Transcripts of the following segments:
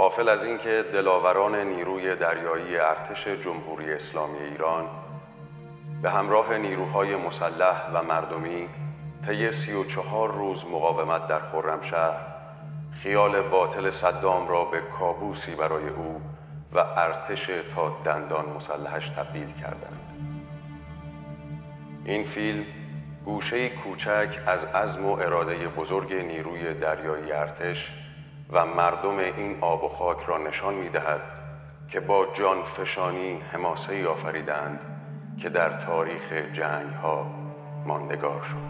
قافل از اینکه دلاوران نیروی دریایی ارتش جمهوری اسلامی ایران به همراه نیروهای مسلح و مردمی طی سی و چهار روز مقاومت در خرمشهر خیال باطل صدام را به کابوسی برای او و ارتش تا دندان مسلحش تبدیل کردند. این فیلم گوشه کوچک از عزم و اراده بزرگ نیروی دریایی ارتش و مردم این آب و خاک را نشان می دهد که با جان فشانی حماسه آفریدند که در تاریخ جنگ ها ماندگار شد.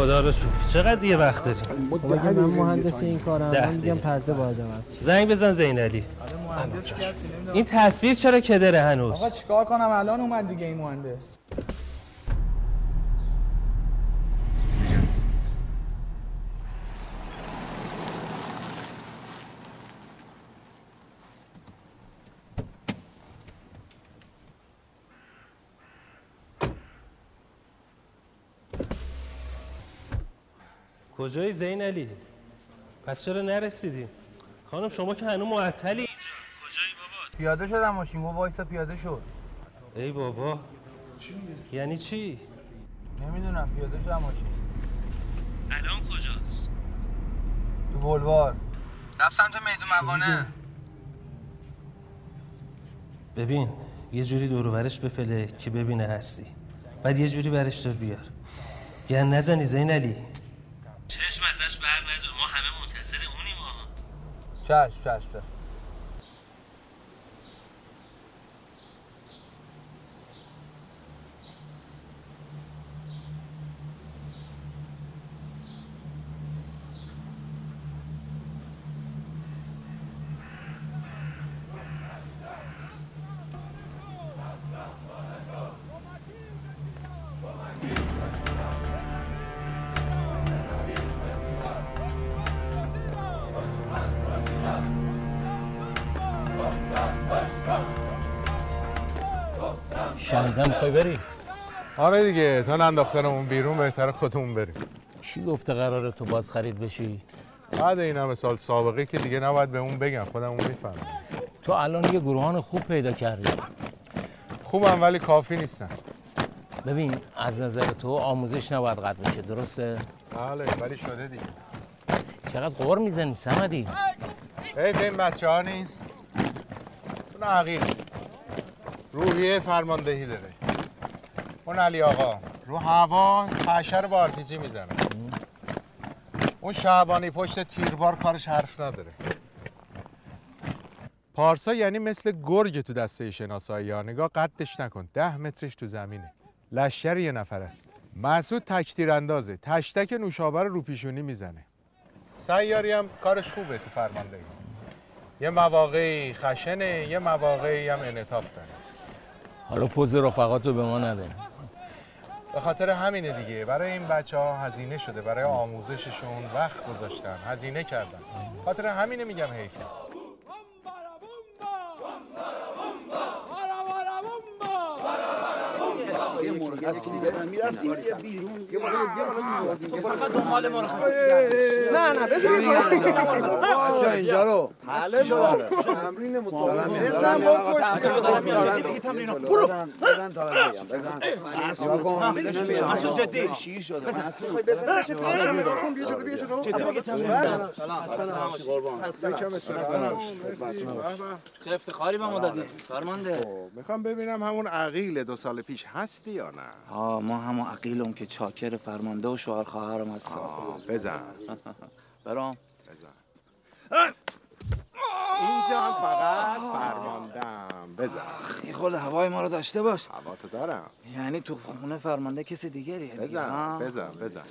خدا رو شکر. چقدر دیگه وقت داری؟ خب اگه من مهندس این کارم من میگم پرده باید عوض زنگ بزن زین علی. این تصویر چرا کدره هنوز؟ آقا چیکار کنم؟ الان اومد دیگه این مهندس. کجایی زین علی؟ پس چرا نرسیدی؟ خانم شما که هنوز معطلی. اینجا کجایی بابا؟ پیاده شدم ماشین با وایسا پیاده شد ای بابا. یعنی چی؟ نمی‌دونم پیاده شدم ماشین. الان کجاست؟ تو بلوار. رفت سمت میدون موانه ببین یه جوری دور برش بپله که ببینه هستی. بعد یه جوری برش دار بیار. گن نزنی زین علی. چشم ازش بر ندار ما همه منتظر اونیم ها چشم چشم چشم. آره دیگه تا ننداختنمون بیرون بهتر خودمون بریم. چی گفته قراره تو باز خرید بشی؟ بعد این همه سال سابقه که دیگه نباید به اون بگم خودمون می‌فهمم. تو الان یه گروهان خوب پیدا کردی. خوبم ولی کافی نیستن. ببین از نظر تو آموزش نباید قطع بشه درسته؟ بله ولی شده دیگه. چقدر قور می‌زنی سمدی؟ حیف این بچه ها نیست. اون عقیل روحیه فرماندهی داره. اون علی آقا. رو هوا پشه رو با آرپیجی می‌زنه. اون شعبانی پشت تیربار کارش حرف نداره. پارسا یعنی مثل گرگ تو دسته شناسایی ها. نگاه قدش نکن. ده مترش تو زمینه. لشکر یه نفر است. مسعود تک تیر اندازه تشتک نوشابه رو رو پیشونی می‌زنه. سیاری هم کارش خوبه تو فرماندهی. یه مواقعی خشنه یه مواقعی هم انعطاف داره. حالا پوز رفقاتو به ما نده. به خاطر همینه دیگه. برای این بچه ها هزینه شده. برای آموزششون وقت گذاشتن. هزینه کردن. خاطر همینه میگم حیفه. یه مرغ می‌رفتیم یه بیرون. یه مرغ دنبال ما رو نه نه بچه اینجا رو. حله تمرین مسابقه. بزن بکش دیگه تمرین برو. بزن تا بگم. بزن مسعود. جدی شیر شده؟ مسعود. بزن نگاه کن بیا. جلو بیا. جلو سلام. قربان چه افتخاری به ما دادی فرمانده می‌خوام ببینم همون عقیل دو سال پیش هستی یا نه؟ آه ما همون عقیلم که چاکر فرمانده و شوهر خواهرم هستم آه، بزن. برام. بزن. اینجا هم فقط فرماندم. بزن. یه خورده هوای ما رو داشته باش. هوا تو دارم. یعنی تو خونه فرمانده کسی دیگریه دیگه، بزن ها؟ بزن بزن.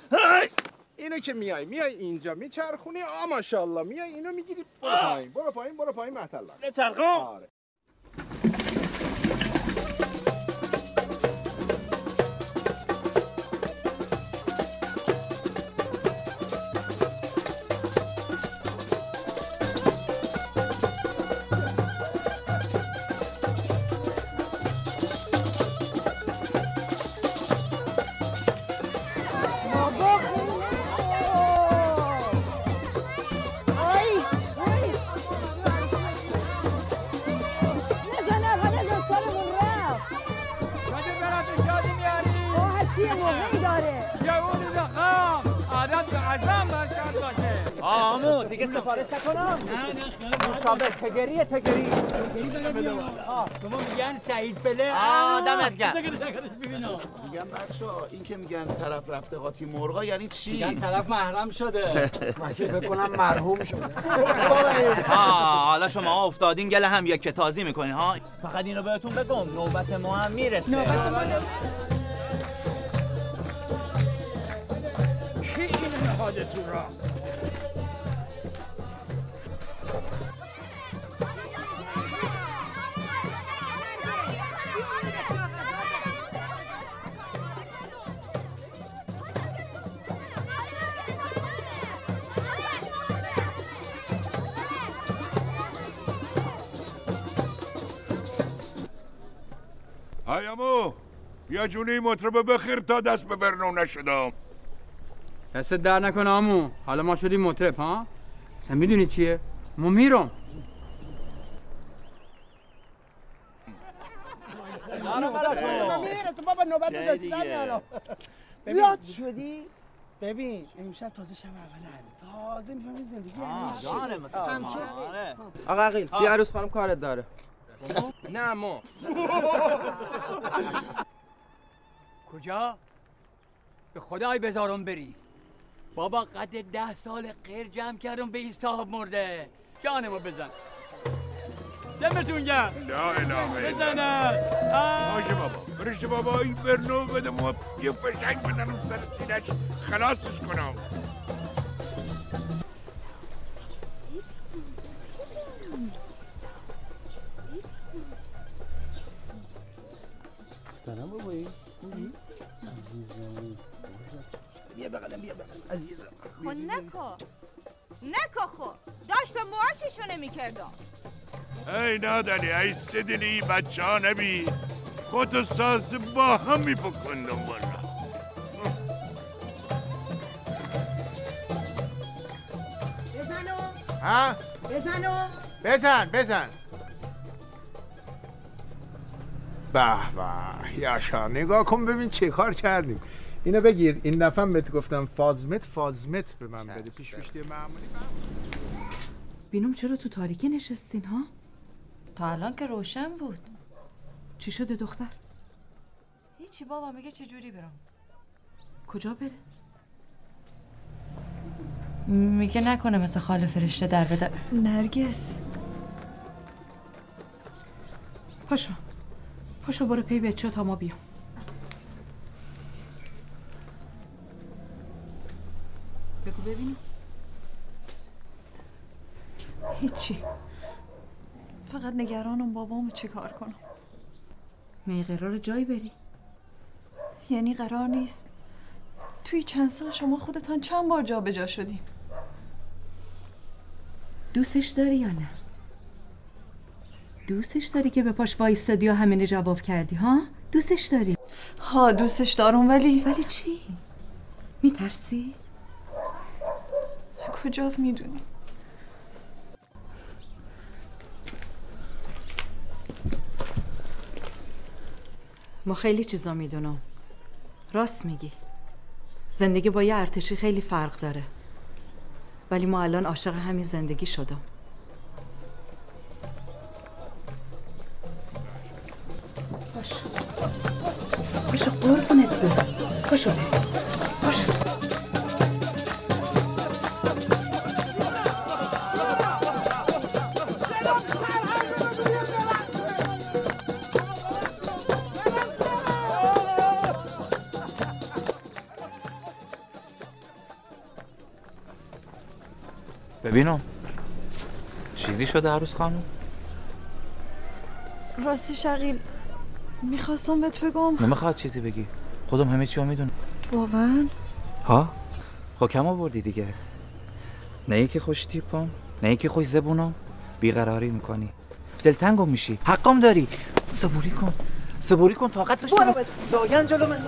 اینو که میای میای اینجا میچرخونی. آ ماشاءالله. میای اینو می‌گیری. برو پایین برو پایین برو پایین مطلع بچرخون آره. سفارش نکنم. مشابه تگری تگری. به ما میگن سعید پله. آه، دمت گرم. بذار که سرش ببینم. میگم بچه ها این که میگن طرف رفته قاطی مرغا یعنی چی؟ میگن طرف محرم شده. من که فکر کنم مرحوم شده. آه حالا شما افتادین گله هم یک که تازی می‌کنین ها؟ فقط اینو بهتون بگم نوبت ما هم می‌رسه. کی این نهاده تو هایمو بیا جونی مطرب بخیر تا دست به برنو نشدم. دست در نکن آمو. حالا ما شدیم مطرب ها؟ اصلا می‌دونی چیه؟ ما میرم. بابا نوبت یاد شدی؟ ببین امشب تازه شب اول تازه می‌فهمی زندگی یعنی چی. همچنین. آقا عقیل بیا عروس خانم کارت داره. نه ما کجا؟ به خدای بذارم بری بابا قد ده سال غیر جمع کردم به این صاحب مرده جانمو بزن دمتون گرم لا اله الا بزنم باشه بابا برشت بابا این برنو بده ما یه فشنگ بزنم سر سینش خلاصش کنم دارم بابایی بیا بغلم بیا بغلم. عزیزم. خب نکو. نکو خب. داشتم موهاششونه می‌کردم ای نادلی ای سدلی بچه ها نبی. خودتو ساز با هم میپکندم والا بزنو. ها؟ بزنو. بزن بزن. به به. یاشا نگاه کن ببین چه کار کردیم. اینو بگیر. این دفعه بهت گفتم فازمت فازمت به من بده. پیش معمولی بینم چرا تو تاریکی نشستین ها؟ تا الان که روشن بود. چی شده دختر؟ هیچی بابا میگه چه جوری برم. کجا بره؟ میگه نکنه مثل خاله فرشته در بده نرگس. پاشو. پاشو برو پی بچه تا ما بیام. بگو ببینیم. هیچی. فقط نگرانم بابامو چه کار کنم. می قرار جایی بری؟ یعنی قرار نیست. توی چند سال شما خودتان چند بار جا به جا شدیم دوستش داری یا نه؟ دوستش داری که به پاش وایستادی و همینه جواب کردی ها؟ دوستش داری؟ ها دوستش دارم ولی ولی چی؟ میترسی؟ کجا می‌دونی؟ ما خیلی چیزا می‌دونم راست میگی زندگی با یه ارتشی خیلی فرق داره ولی ما الان عاشق همین زندگی شدم باش. باشو قربونت برم باشو بریم. باشو ببینم. چیزی شده عروس خانم؟ راستی شقیل می‌خواستم بهت بگم. نمی‌خواد چیزی بگی. خودم همه چی می‌دونم. واقعا؟ ها؟ خب کم آوردی دیگه. نه یکی خوش تیپم نه یکی خوش زبونم. بیقراری می‌کنی. دلتنگم میشی. حقم داری. صبوری کن. صبوری کن طاقت باش. زاین جلو من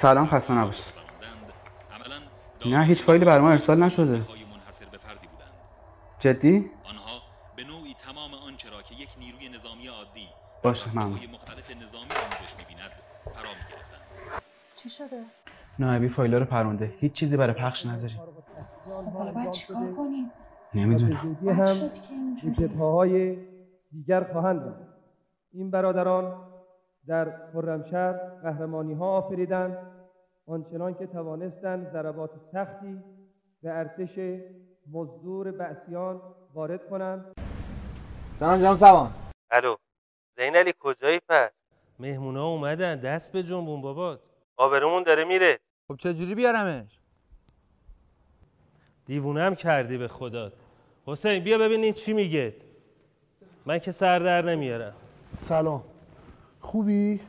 سلام خسته نباشید. نه هیچ فایلی بر ما ارسال نشده. جدی؟ آنها به نوعی تمام آنچه را که یک نیروی نظامی عادی باشه ممنون. مختلف نظامی آموزش می‌بیند فرا می‌گرفتند. چی شده؟ نایبی فایلا رو پرونده. هیچ چیزی برای پخش نذاریم. خب حالا باید چیکار کنیم؟ نمی‌دونم. هم دیگر خواهند بود. این برادران در خرمشهر قهرمانی ها آفریدند آنچنان که توانستند ضربات سختی به ارتش مزدور بعثیان وارد کنند. سلام جان سوان. الو زین علی کجایی پس؟ مهمونا اومدن دست به جنبون بابات آبرومون داره میره. خب چجوری بیارمش؟ دیوونم کردی به خدا. حسین بیا ببینین چی میگه. من که سر در نمیارم. سلام. خوبی؟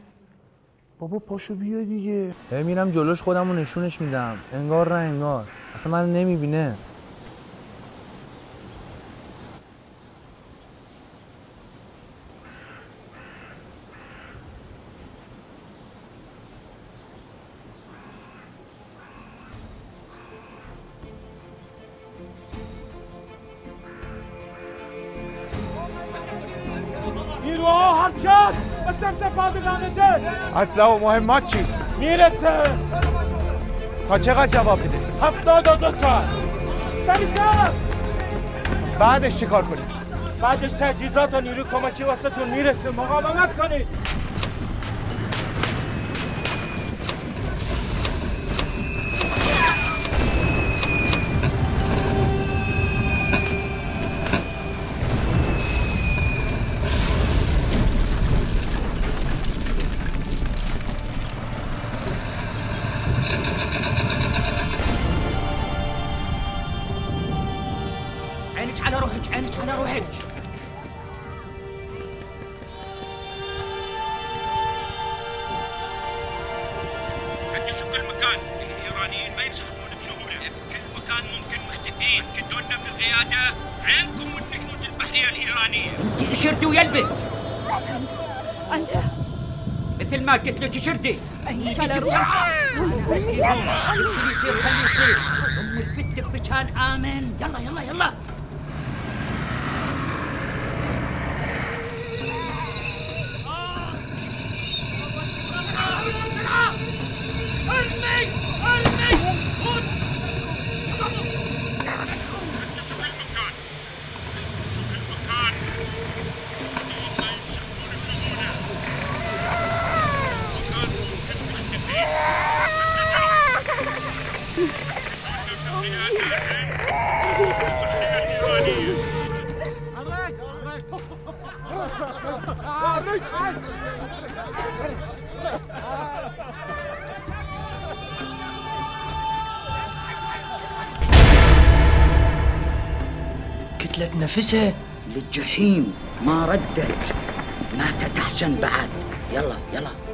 بابا پاشو بیا دیگه. میرم جلوش خودم نشونش میدم. انگار نه انگار. اصلا من نمی‌بینه. اسلحه و مهمات چی؟ می‌رسه تا چقدر جواب میده؟ هفتاد و دو ساعت سریعتر بعدش چی کار کنیم؟ بعدش تجهیزات و نیرو کمکی واسه تون می‌رسه مقاومت کنید بسهولة بكل مكان ممكن. مختفين. كدونا بالقيادة عينكم والنجود البحرية الإيرانية. أنت شردي ويا البيت. أنت. أنت. مثل ما قلت لك شردي. أنت بسرعة شو يصير؟ خلي يصير. أمي البت بمكان آمن. يلا يلا يلا. نفسها للجحيم ما ردت. ماتت أحسن بعد. يلا يلا.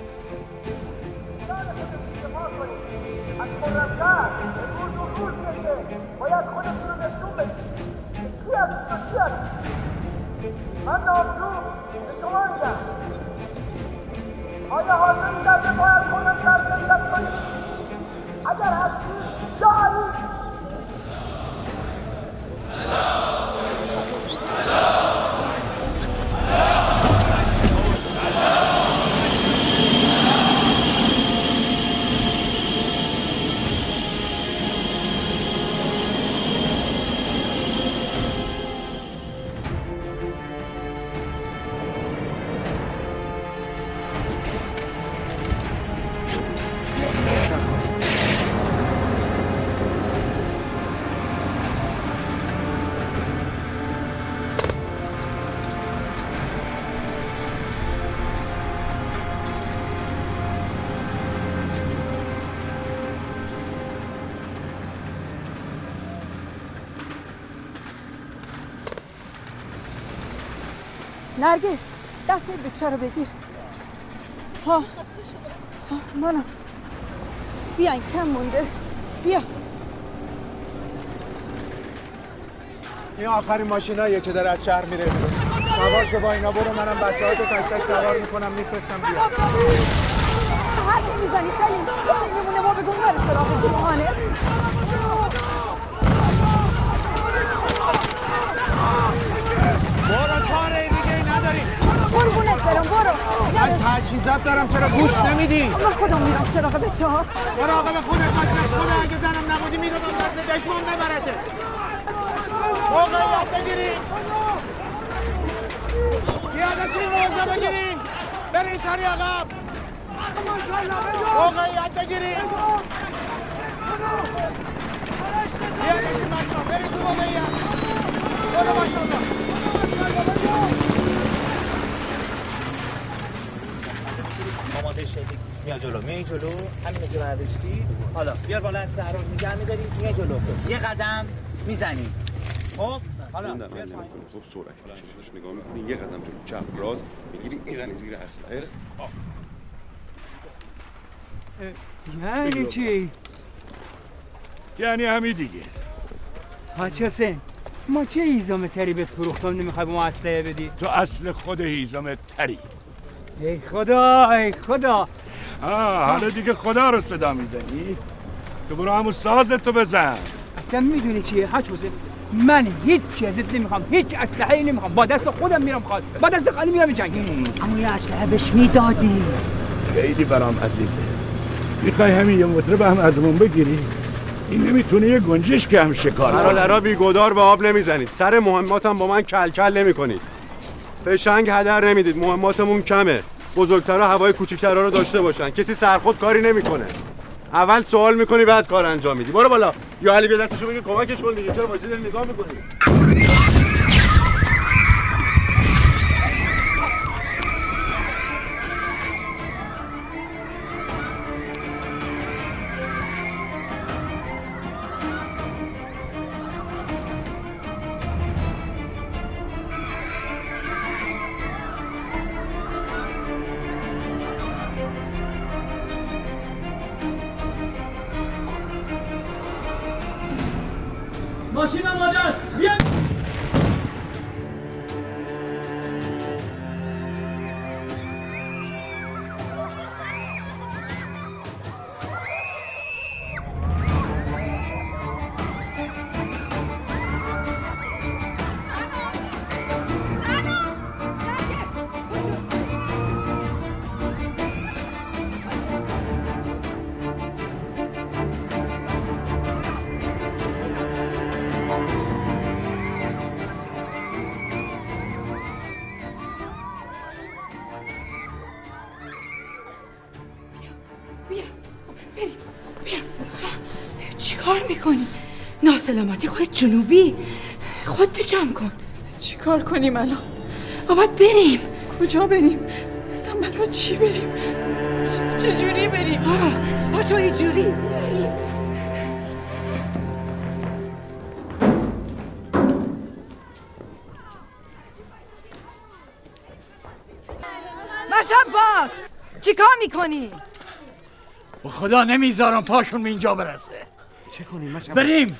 نرگس دست این بچه رو بگیر. ها ها، منم بیاین کم مونده. بیا. این آخرین ماشیناییه که داره از شهر میره سوار شو با اینا برو منم بچه ها تک تک سوار می‌کنم میفرستم بیا حرفی می‌زنی خیلی مثل این میمونه ما بگو نره سراغ گروهانت برو چاره دیگه ای نداری قربونت برم برو. من تجهیزات دارم چرا گوش نمیدی؟ من خودم میرم سراغ بچه ها. مراقب خودت باش به خدا اگه زنم نبودی می‌دادم دست دشمن ببرده. موقعیت بگیرین پیاده شین موضع بگیرین برین سری عقب موقعیت بگیرین پیاده شین بچه ها برین تو موقعیت برو ماشاءالله جلو میای جلو. همینه که برداشتی حالا بیار بالا از سهران نگه میداری؟ میای جلو. یه قدم می‌زنی. خب؟ حالا. عمل نمی‌کنی. خب سرعت چشمش نگاه می‌کنی یه قدم جلو. چپ راست. می‌گیری می‌زنی زیر اسلحه آه. یعنی چی؟ یعنی همین دیگه. حاج حسین ما چه ایزام تری بهت فروختم نمی‌خوای به ما اسلحه بدی؟ تو اصل خود هیزم تری. ای خدا ای خدا. حالا دیگه خدا رو صدا می‌زنی؟ تو برو همون سازتو بزن. اصلا می‌دونی چیه؟ حاج حسین من هیچ چی ازت نمی‌خوام هیچ اسلحه نمی‌خوام. با دست خودم میرم خواهد با دست خالی میرم جنگ. اما یه اسلحه بهش می‌دادی. خیلی برام عزیزه. می‌خوای همین یه مطرب هم ازمون بگیری؟ این نمی‌تونه یه گنجش که هم شکار کنه. برادرها بیگدار به آب نمی‌زنید. سر مهماتم با من کل کل نمی کنید فشنگ هدر نمی‌دید. مهماتمون کمه. بزرگترها هوای کوچیکترها رو داشته باشن. کسی سرخود کاری نمی‌کنه. اول سوال می‌کنی بعد کار انجام میدی. برو بالا. یا علی بیا دستشو بگیر. کمکش کن دیگه. چرا واسه نگاه می‌کنی. ناسلامتی خود جنوبی خودتو جمع کن چیکار کنیم الان؟ باید بریم کجا بریم؟ اصلا برای چی بریم؟ چجوری بریم؟ آه یه جوری مشب باز چیکار می‌کنی؟ به خدا نمی‌ذارم پاشون به اینجا برسه چه کنیم؟ بریم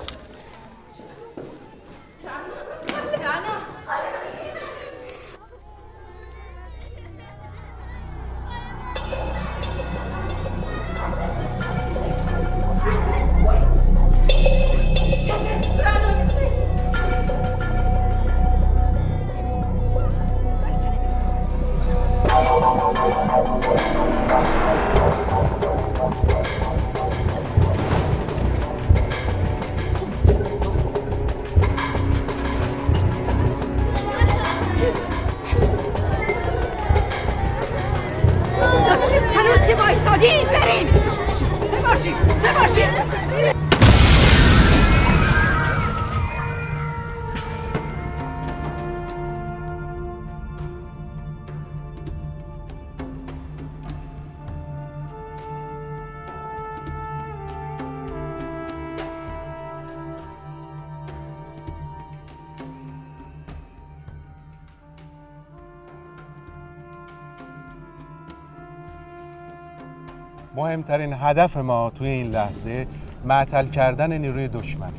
مهمترین هدف ما توی این لحظه معطل کردن نیروی دشمن.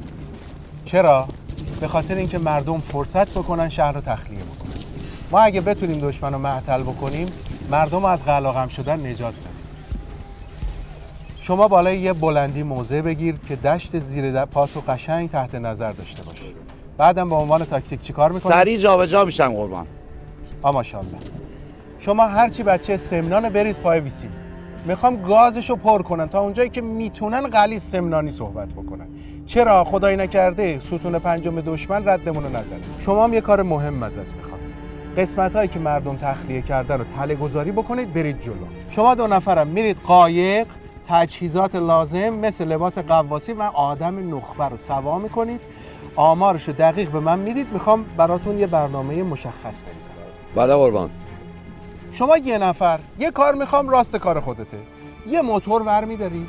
چرا؟ به خاطر اینکه مردم فرصت بکنن شهر رو تخلیه بکنن. ما اگه بتونیم دشمن رو معطل بکنیم مردم رو از قلاقم شدن نجات بدیم شما بالای یه بلندی موضع بگیر که دشت زیر د- پاتو قشنگ تحت نظر داشته باش. بعدم به عنوان تاکتیک چیکار می‌کنی؟ سریع جابجا میشم قربان. آ ماشاءالله. شما هرچی بچه سمنان بریز پای ویسی می‌خوام گازشو پر کنن تا اونجایی که می‌تونن غلیظ سمنانی صحبت بکنن. چرا خدایی نکرده ستون پنجم دشمن ردمون رو نزنه؟ شما هم یه کار مهم ازت می‌خوام. قسمت هایی که مردم تخلیه کردن رو تله گذاری بکنید برید جلو. شما دو نفرم میرید قایق تجهیزات لازم مثل لباس قواسی و آدم نخبه رو سوا می‌کنید. آمارش دقیق به من می‌دید می‌خوام براتون یه برنامه مشخص بریزم بله قربان. شما یه نفر یه کار می‌خوام راست کار خودته. یه موتور ور میداری.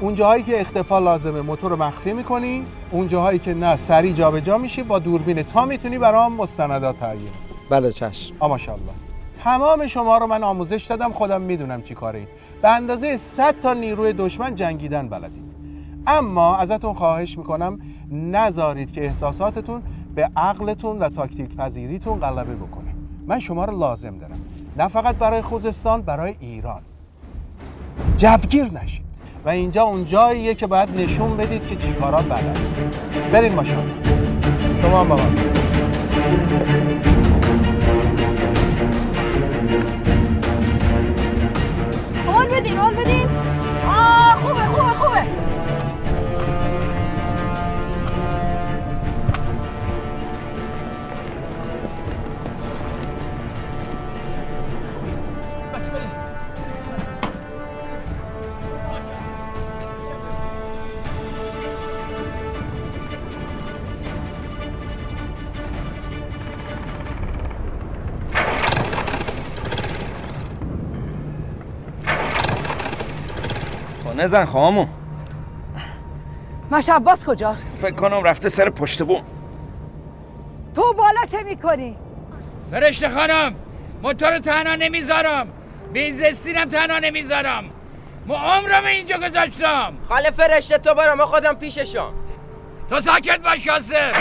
اون جاهایی که اختفا لازمه موتور رو مخفی می‌کنی. اون جاهایی که نه سریع جابجا میشی با دوربین تا می‌تونی برام مستندات تهیه. بله چشم. ماشاءالله. تمام شما رو من آموزش دادم خودم می‌دونم چی کاره. به اندازه 100 تا نیروی دشمن جنگیدن بلدید اما ازتون خواهش می‌کنم نذارید که احساساتتون به عقلتون و تاکتیک پذیریتون غلبه بکنه. من شما رو لازم دارم. نه فقط برای خوزستان برای ایران. جوگیر نشید. و اینجا اون جاییه که باید نشون بدید که چیکارا بلد. برین ماشاءالله شما. هم با من. بدین بدین. نزن خامو مش عباس کجاست؟ فکر کنم رفته سر پشت بوم. تو بالا چه می‌کنی؟ فرشته خانم موتور رو تنها نمی‌ذارم. بنزستینم تنها نمی‌ذارم. ما عمرم اینجا گذاشتم. خاله فرشته تو برو ما خودم پیششم. تو ساکت باش کاسم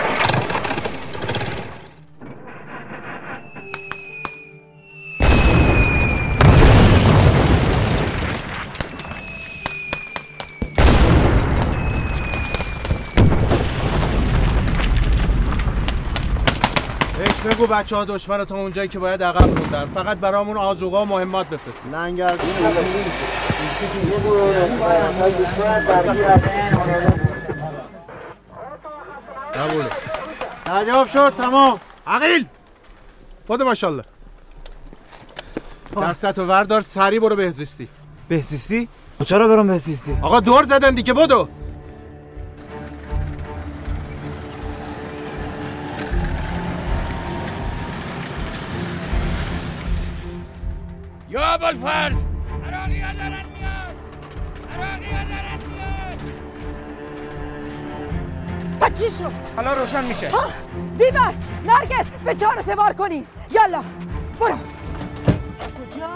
بگو بچه ها دشمن رو تا اونجایی که باید عقب موندن. فقط برامون آزوقا و مهمات بفرستی لنگر قبوله. دریافت شد تمام. عقیل! خود ماشالله دستتو وردار سری برو بهزیستی. بهزیستی؟ چرا برم بهزیستی؟ آقا دور زدن دیگه بدو. یا ابوالفرز عراقی ها دارن میاد. عراقی ها دارن میاد. بچی شو حالا روشن میشه. زیبر نرگس به چهار سوار کنی. یالا برو. کجا؟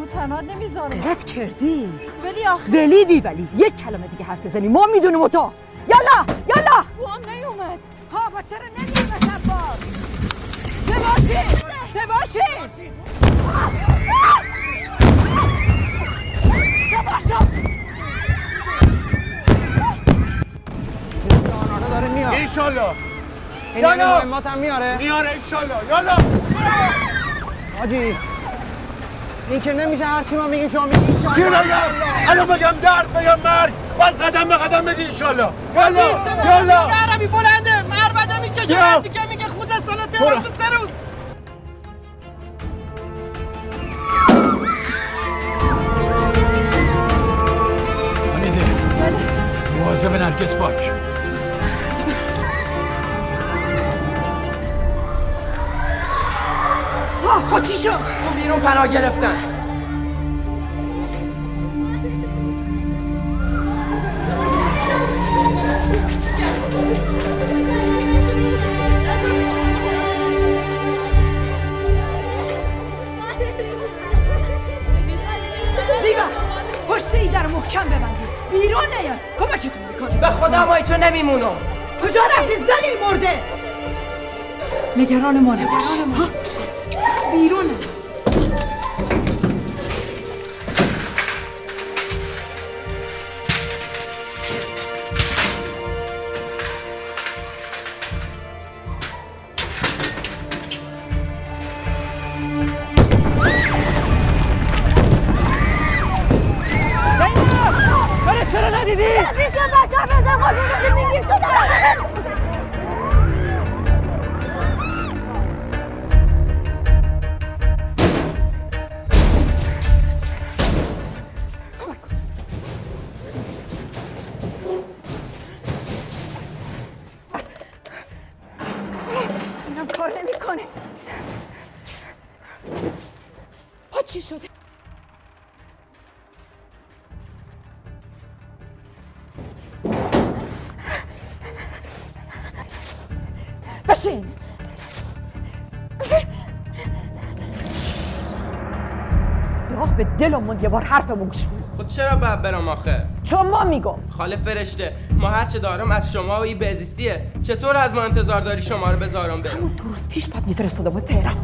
متناد نمی‌ذاره. رد کردی. ولی آخه ولی بی ولی. یک کلمه دیگه حرف بزنی. ما می‌دونیم و تو. یالا یالا. او هم نیومد. ها با چرا نمیاد شباز. سه باشین سه ایشالله این مهمات هم میاره. میاره ایشالله یالا. حاجی این که نمیشه هرچی ما میگیم شما میگی ایشالله چی بگم الان بگم درد بگم مرگ؟ باید قدم به قدم بگی ایشالله یالا. یالا. عربی بلنده. مربده می‌کشه یا. وقتی که میگه خود سال تهران مواظب نرگس باش. خود چی اون بیرون پناه گرفتن. زیبا پشت ای در محکم ببندی. بیرون نیا. کمکتون. به خدا ما ایچو نمیمونم. کجا رفتی زلیل مرده؟ نگران ما نباش. ها؟ Yeah! دلمون یه بار حرفمون گوش کن خود چرا باید برم آخه؟ چون ما میگم. خاله فرشته ما هر چه دارم از شما و این بهزیستیه. چطور از ما انتظار داری شما رو بذارم برم همون دو روز پیش بعد میفرستادم تهران.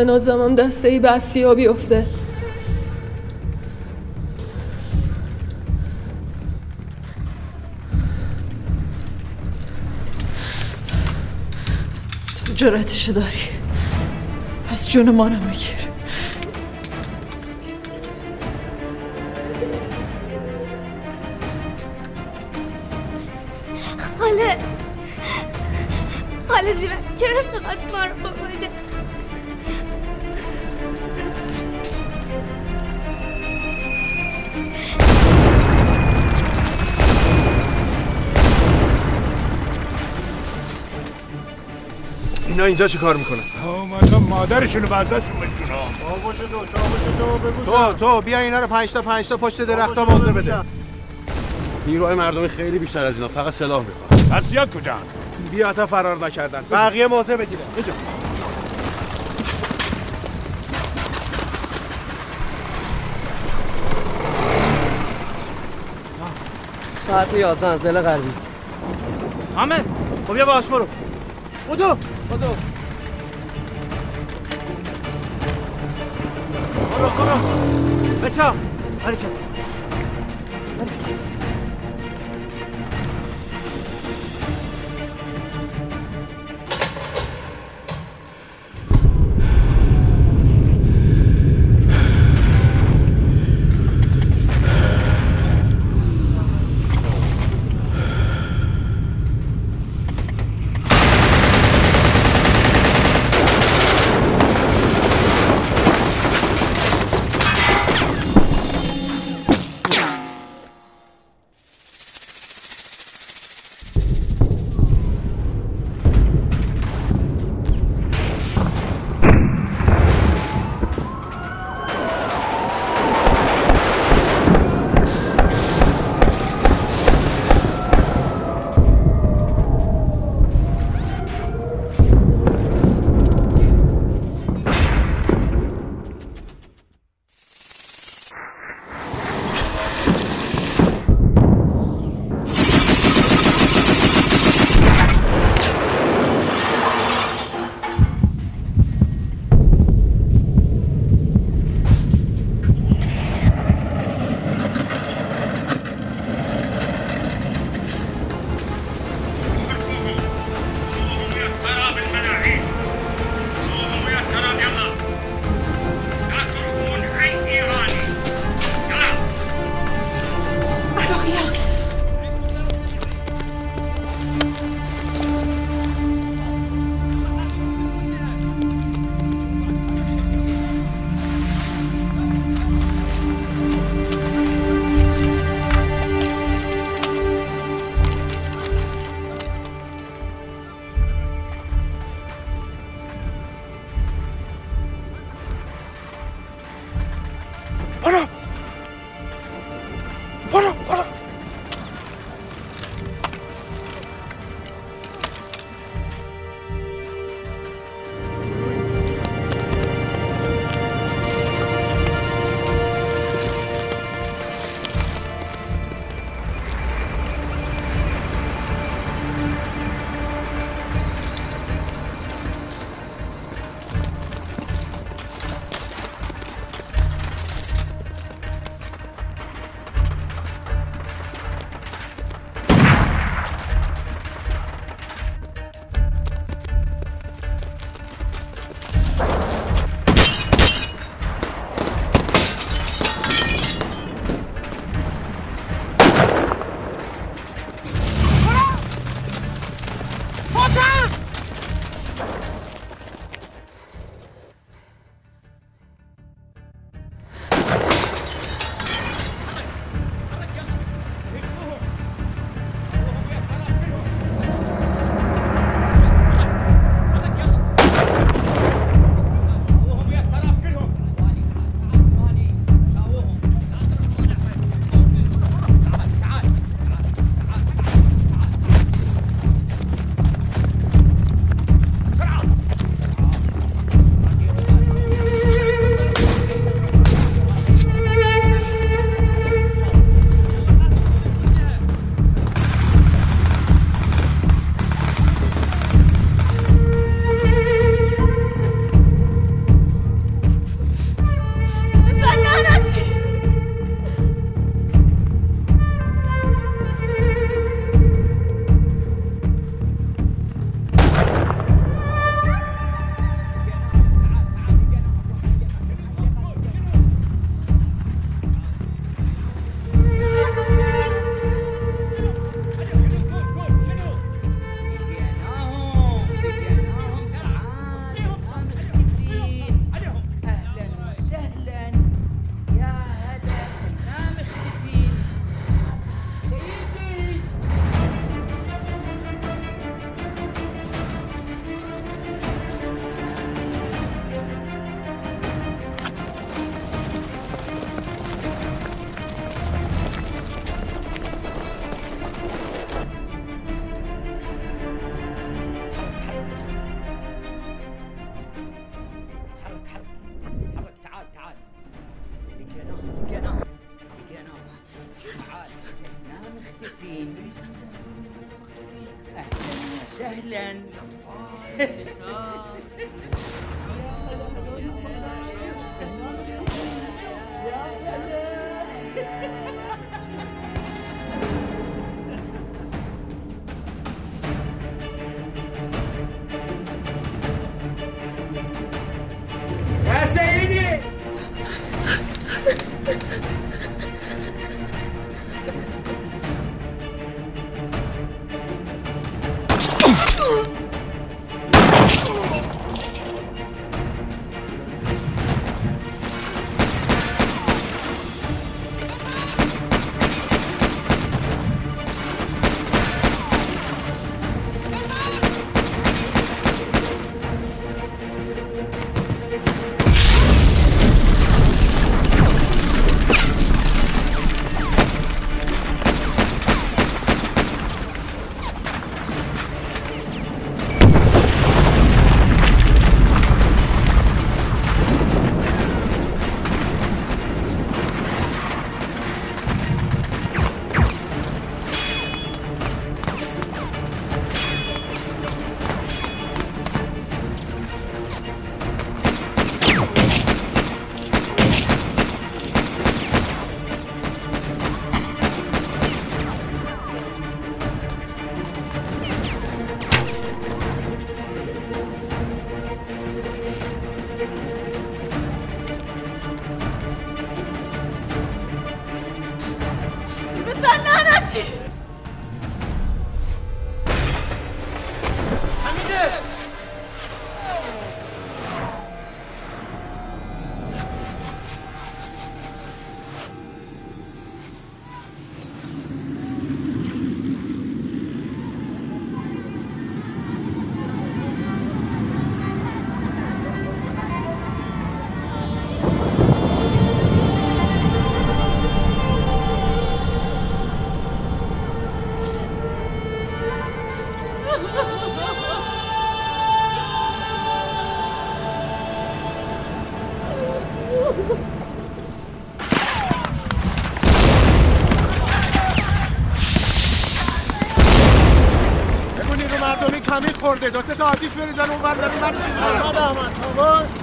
جنازم هم دسته ای به بیفته تو داری. پس جون مانم بگیر اینجا چه کار می‌کنن؟ اومدن مادرشونو به ازشون بجونم چاوش تو چاوش تو بگو تو تو بیا اینا رو پنج تا پنج تا پشت درختا موزه بده. نیروهای مردمی خیلی بیشتر از اینا فقط سلاح می‌خوان. اصلیت کجا؟ بیا تا فرار نکردن. بقیه موزه بگیره. اینجا. ساعت 11 زل غربی. حامد خب بیا باش برو. بودو. برو بچه ها حرکت برو خورده. دو سه تا آتیش بریزن. اون بریم من چیز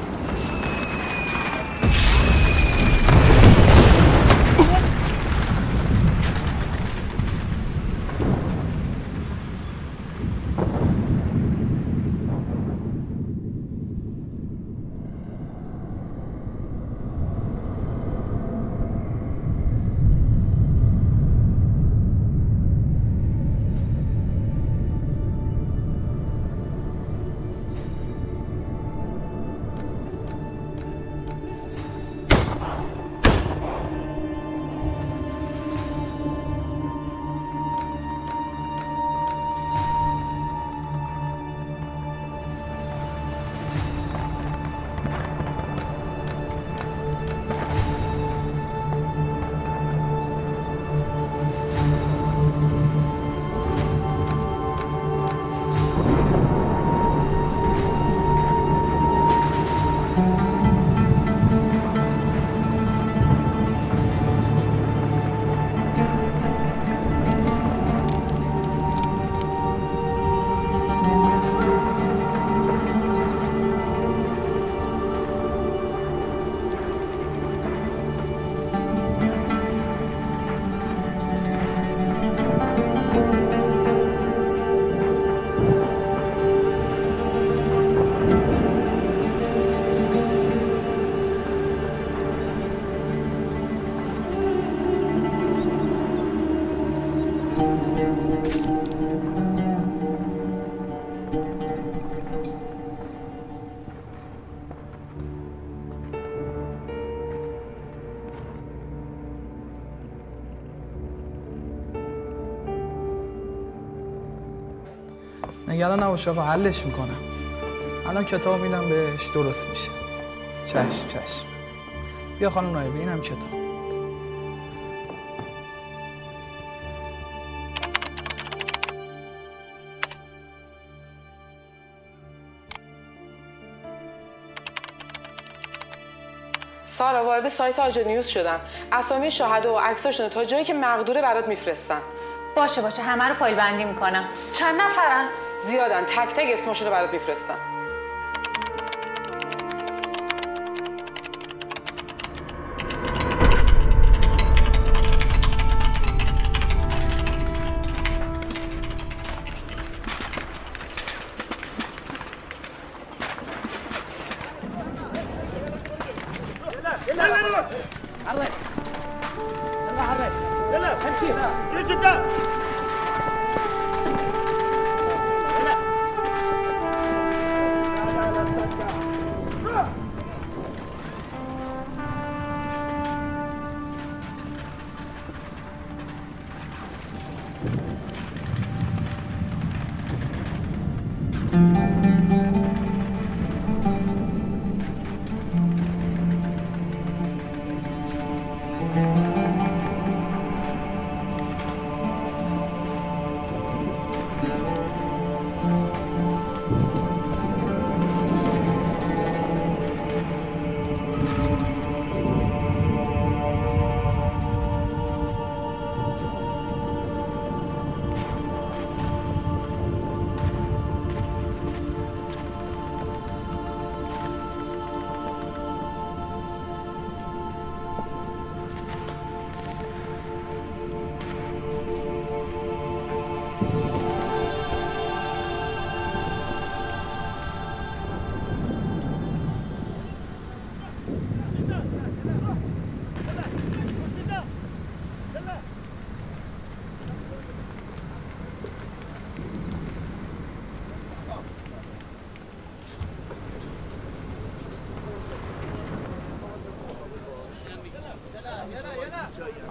نگران نباش آقا حلش می‌کنم. الان کتاب میدم بهش درست میشه. چشم چشم. بیا خانم نایبه اینم کتاب. سارا وارد سایت آجا نیوز شدم. اسامی شاهده و عکساشون تا جایی که مقدوره برات میفرستم. باشه باشه. همه رو فایل بندی می‌کنم. چند نفرن؟ زیادن. تک تک اسمشون رو برات میفرستم.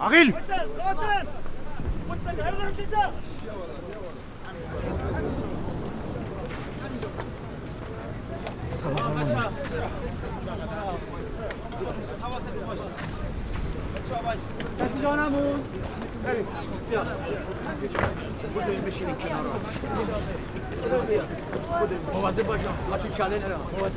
عقيل کسی جا نمون بریم بودیم بشینیم کنار مواظب باش آتی کله نرم مواظب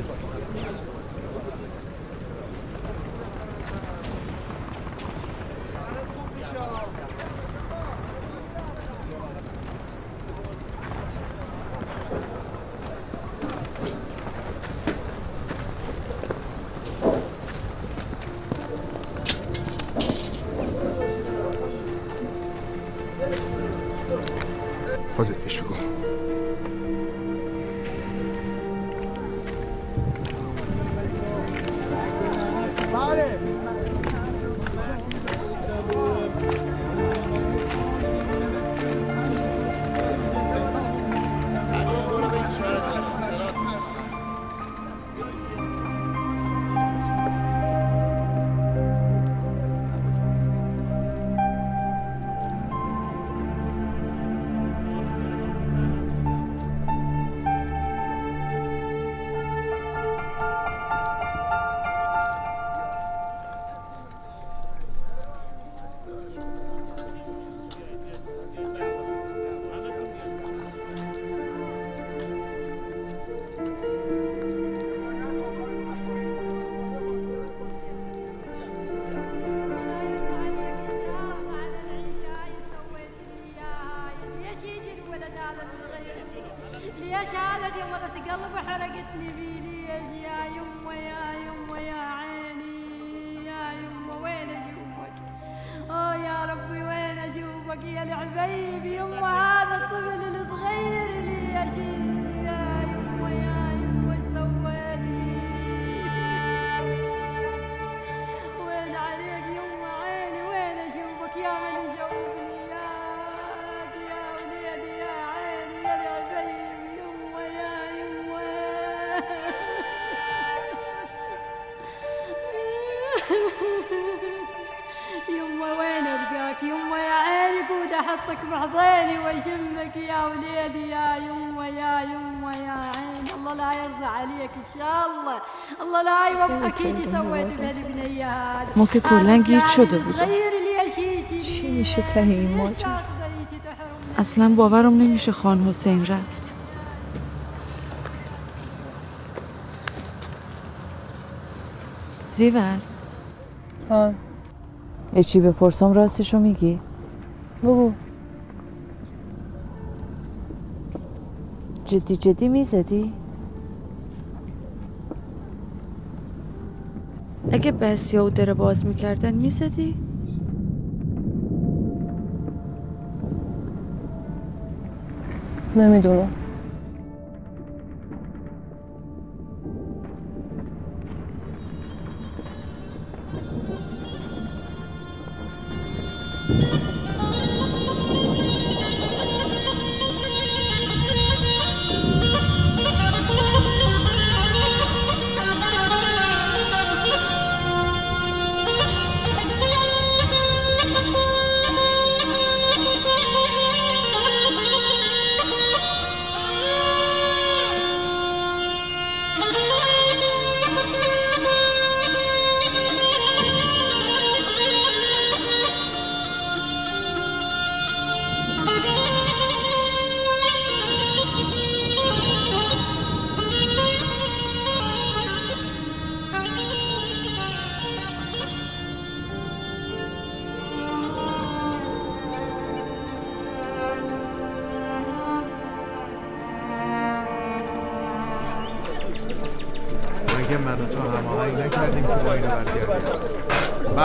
ما که کلا گیج شده هيجي چی میشه ته این ماجرا اصلا باورم نمیشه خان حسین رفت. زیور؟ ها یه چی بپرسم راستشو میگی؟ بگو. جدی جدی می‌زدی؟ اگه بسیا و در باز می‌کردن می‌زدی؟ نمی‌دونم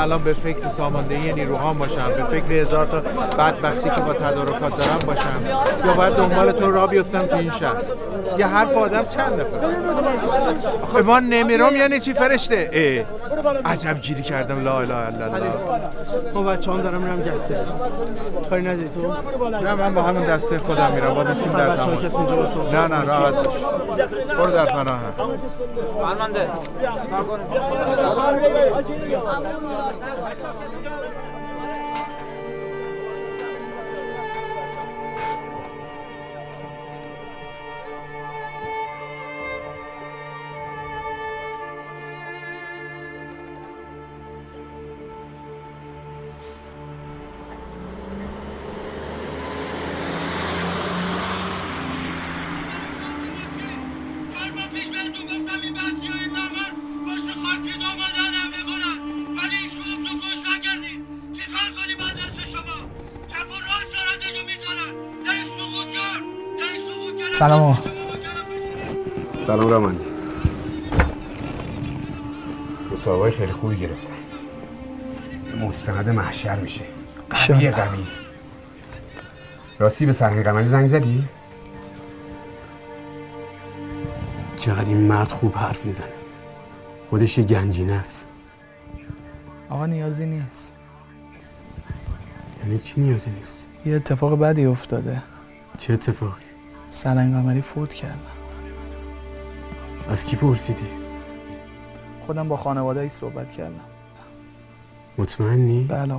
الان به فکر ساماندهی نیروهام باشم به فکر هزار تا بدبختی که با تدارکات دارم باشم. یا باید دنبال تو را بیفتم تو این شهر. یه حرف آدم چند نفر؟ آخه ما نمیرم یعنی چی فرشته؟ اه عجب گیری کردم. لا اله الا الله. ما بچه هم دارم میرم گسته کاری نداری تو؟ نه من با همون دسته خودم میرم. با نسیم در بچه‌ها تماس. کسی اینجا واسه نه نه راحت برو در پناه. فرمانده چیکار کنیم سلام. آقا. سلام رامندی مسابقه خیلی خوبی گرفتن مستند محشر میشه. قوی قوی. راستی به سرهنگ قمری زنگ زدی؟ چقدر این مرد خوب حرف می‌زنه. خودش یه گنجینه است. آقا نیازی نیست. یعنی چی نیازی نیست؟ یه اتفاق بدی افتاده. چه اتفاقی؟ سرنگ فوت کردن از کی پرسیدی؟ خودم با خانواده‌اش صحبت کردم. مطمئنی؟ بله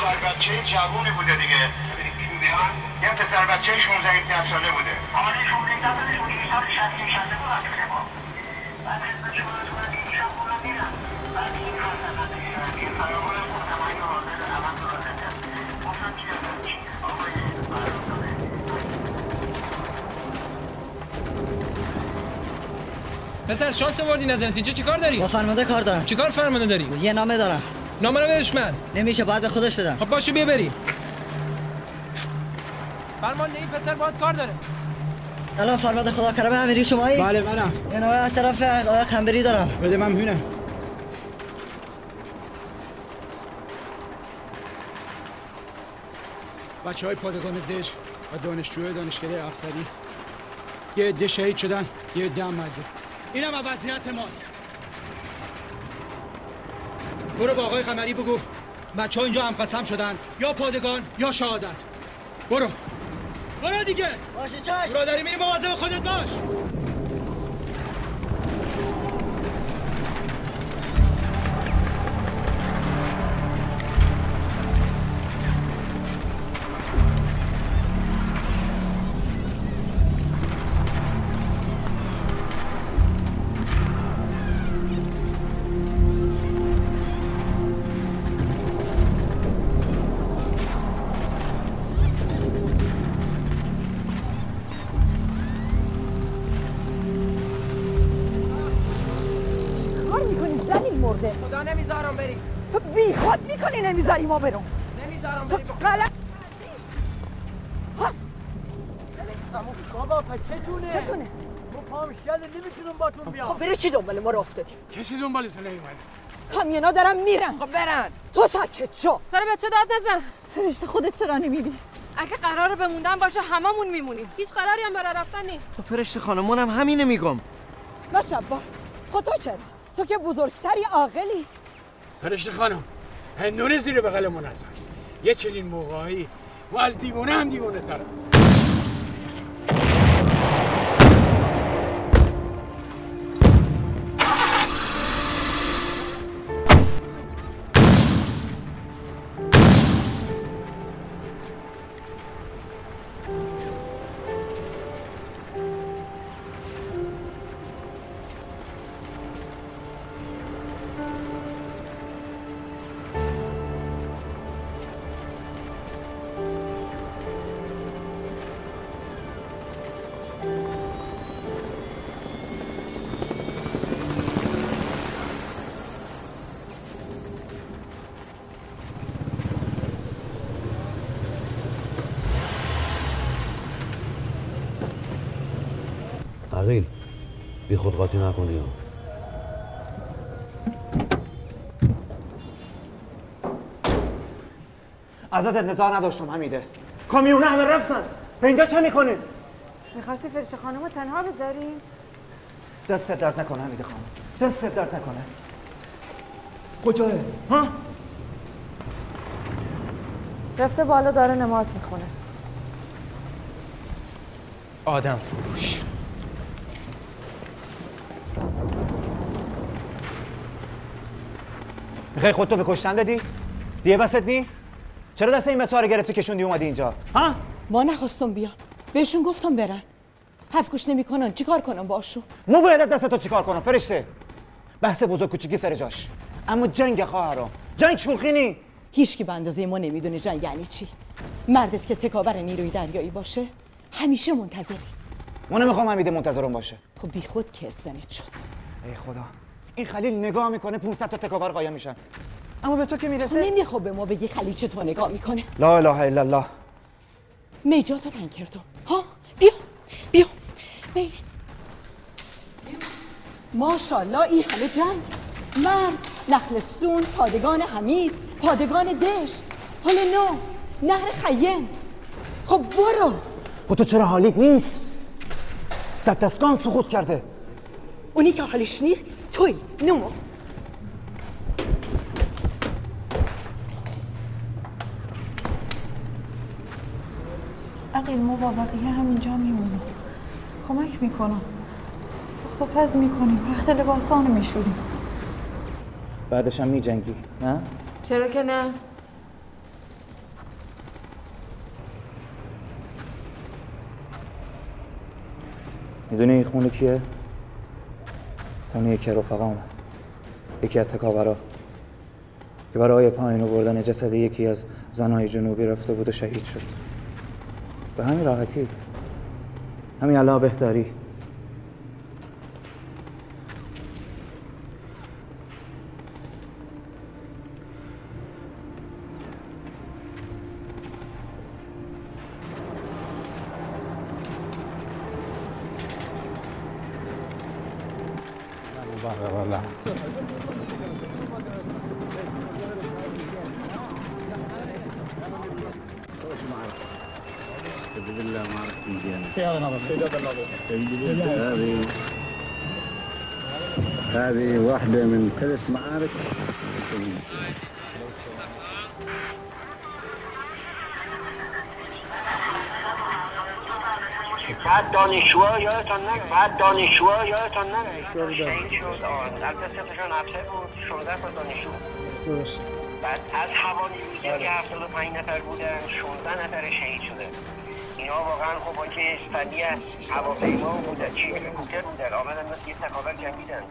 پسر بچه جوونی بوده دیگه یه پسر بچه 16 17 ساله بوده پسر شانس آوردی نزنت. اینجا چیکار داری؟ با فرمانده کار دارم. چیکار فرمانده داری؟ یه نامه دارم. نامه رو بدش من. نمیشه باید به خودش بدم. خب باشو بیا بریم. فرمانده این پسر باید کار داره. الان فرمانده خدا کرمه امیری شمایی؟ بله منم. یه نامه از طرف آقای خنبری دارم. بده من می‌بینم. بچه های پادگان دژ و دانشجوی دانشکده افسری یه عده شهید شدن یه عده هم مجروح اینم از وضعیت ماست. برو با آقای قمری بگو. بچه ها اینجا هم قسم شدن. یا پادگان یا شهادت. برو. برو دیگه. باشه چشم برادری میری مواظب خودت باش. نمی‌ذاری ما برم نمی‌ذارم تو بری غلط بابا چتونه چتونه ما پام شده نمی‌تونم باتون بیام. خب برای چی دنبال ما رو افتادی؟ کسی دنبالش نیومده. کامیونا دارن میرن. خب برن. تو ساکت شو. سر بچه داد نزن. فرشته خودت چرا نمیری اگه قرار بموندن باشه هممون میمونیم. هیچ قراری هم برای رفتن نیست. خب فرشته خانم منم همینه میگم. باش عباس خب تو چرا؟ تو که بزرگتری عاقلی. فرشته خانم هندونه زیر بغل نزن یه چنین موقعی ما از دیوونه هم دیوونه ترم خود قاطی نکنی ها. ازت انتظار نداشتم حمیده. کامیونه همه رفتن. به اینجا چه می‌کنین می‌خواستی فرشته خانم رو تنها بذاری؟ دست درد نکنه حمیده خانم. دست درد نکنه. کجاه ها؟ رفته بالا داره نماز می‌خونه. آدم فروش. می‌خوای خودتو به کشتن بدی؟ دیگه بست نی؟ چرا دست این بچه رو گرفتی کشوندی اومدی اینجا؟ ها؟ ما نخواستم بیان. بهشون گفتم برن. حرف گوش نمی‌کنن. چیکار کنم باشو مو باید دست تو چیکار کنم؟ فرشته. بحث بزرگ کوچیکی سر جاش. اما جنگ خواهرام. جنگ شوخی نی. هیچکی به اندازه ما نمی‌دونه جنگ یعنی چی. مردت که تکاور نیروی دریایی باشه همیشه منتظری. ما نمی‌خوام حمیده منتظرم باشه. خب بی خود کرد زنت شد. ای خدا. این خلیل نگاه می‌کنه 500 تا تکاور قایم میشن. اما به تو که تو می‌رسه نمی‌خواد به ما بگی خلیل چطور نگاه می‌کنه. لا اله الا الله. میجات تن کردم ها بیا بیا. ببین ماشاءالله این همه جنگ. مرز نخلستون پادگان حمید پادگان دشت پل نو نهر خیم. خب برو. خب تو چرا حالیت نیست؟ صد دستگاه هم سقوط کرده. اونی که حالش نیست توی نمو عقیل ما با بقیه همینجا میمونم کمک می‌کنم پخت و پز می‌کنیم رخت لباسانو میشوریم بعدش هم میجنگی نه چرا که نه؟ می‌دونی این خونه کیه؟ خونه یکی رفقا یکی از تکاورا. که برای پایین بردن جسد یکی از زنهای جنوبی رفته بود و شهید شد. به همین راحتی. همین الله بهداری. معارك بعد دانشجوها یادتان نره بعد دانشجوها یادتان نره شهید شد. البته سه‌تاشون افسر بود. 16 تا دانشجو. درست. بعد از حوالی که 75 نفر بودن. 16 نفر شهید شده. اینا واقعا خب با که فنی هواپیما بودن چی هلیکوپتر بودن آمدن مثل یه تکاور جنگیدن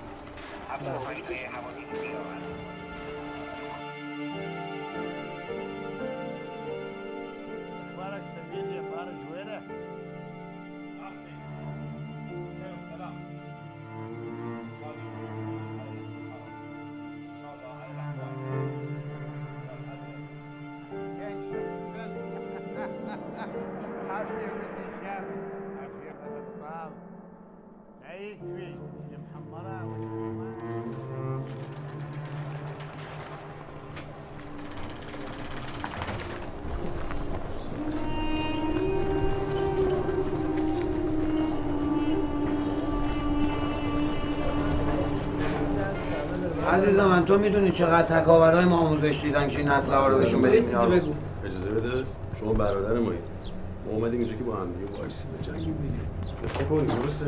عافية الأطفال لا يكفي المحمرة والحمار تو می‌دونی چقدر تکاورای ما آموزش دیدن که این اسلحه رو بهشون بدیم چیزی بگو. اجازه بده. شما برادر مایی. ما اومدیم اینجا که با هم دیگه وایسی به جنگیم دیگه. دفاع کنیم درسته.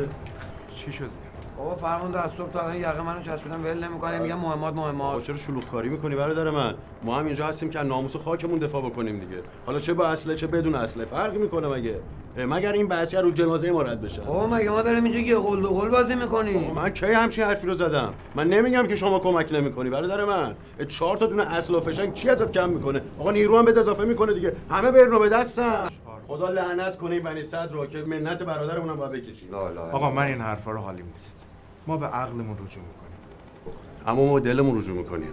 چی شد؟ بابا فرمانده از صبح تا الان یقه منو چسبیدن ول نمی‌کنه میگن مهمات آقا مهمات چرا شلوغ کاری می‌کنی برادر من؟ ما هم اینجا هستیم که ناموس خاکمون دفاع بکنیم دیگه. حالا چه با اسلحه چه بدون اسلحه فرقی می‌کنه مگه؟ مگر این بحثی رو جنازه ما رد بشه؟ بابا مگه ما داریم اینجا یه قل قل بازی می‌کنیم؟ من کی همچین حرفی رو زدم؟ من نمیگم که شما کمک نمی‌کنی برادر من. چهار تا دونه اسلحه و فشنگ چی ازت کم می‌کنه؟ آقا نیرو هم بهت اضافه می‌کنه دیگه. همه برنو به دستم خدا لعنت کنه این بنی صدر رو که منت برادرمون هم باید بکشی آقا من این حرفا رو حالیم نیست. ما به عقلمون رجوع می‌کنیم. اما ما دلمون رجوع می‌کنیم.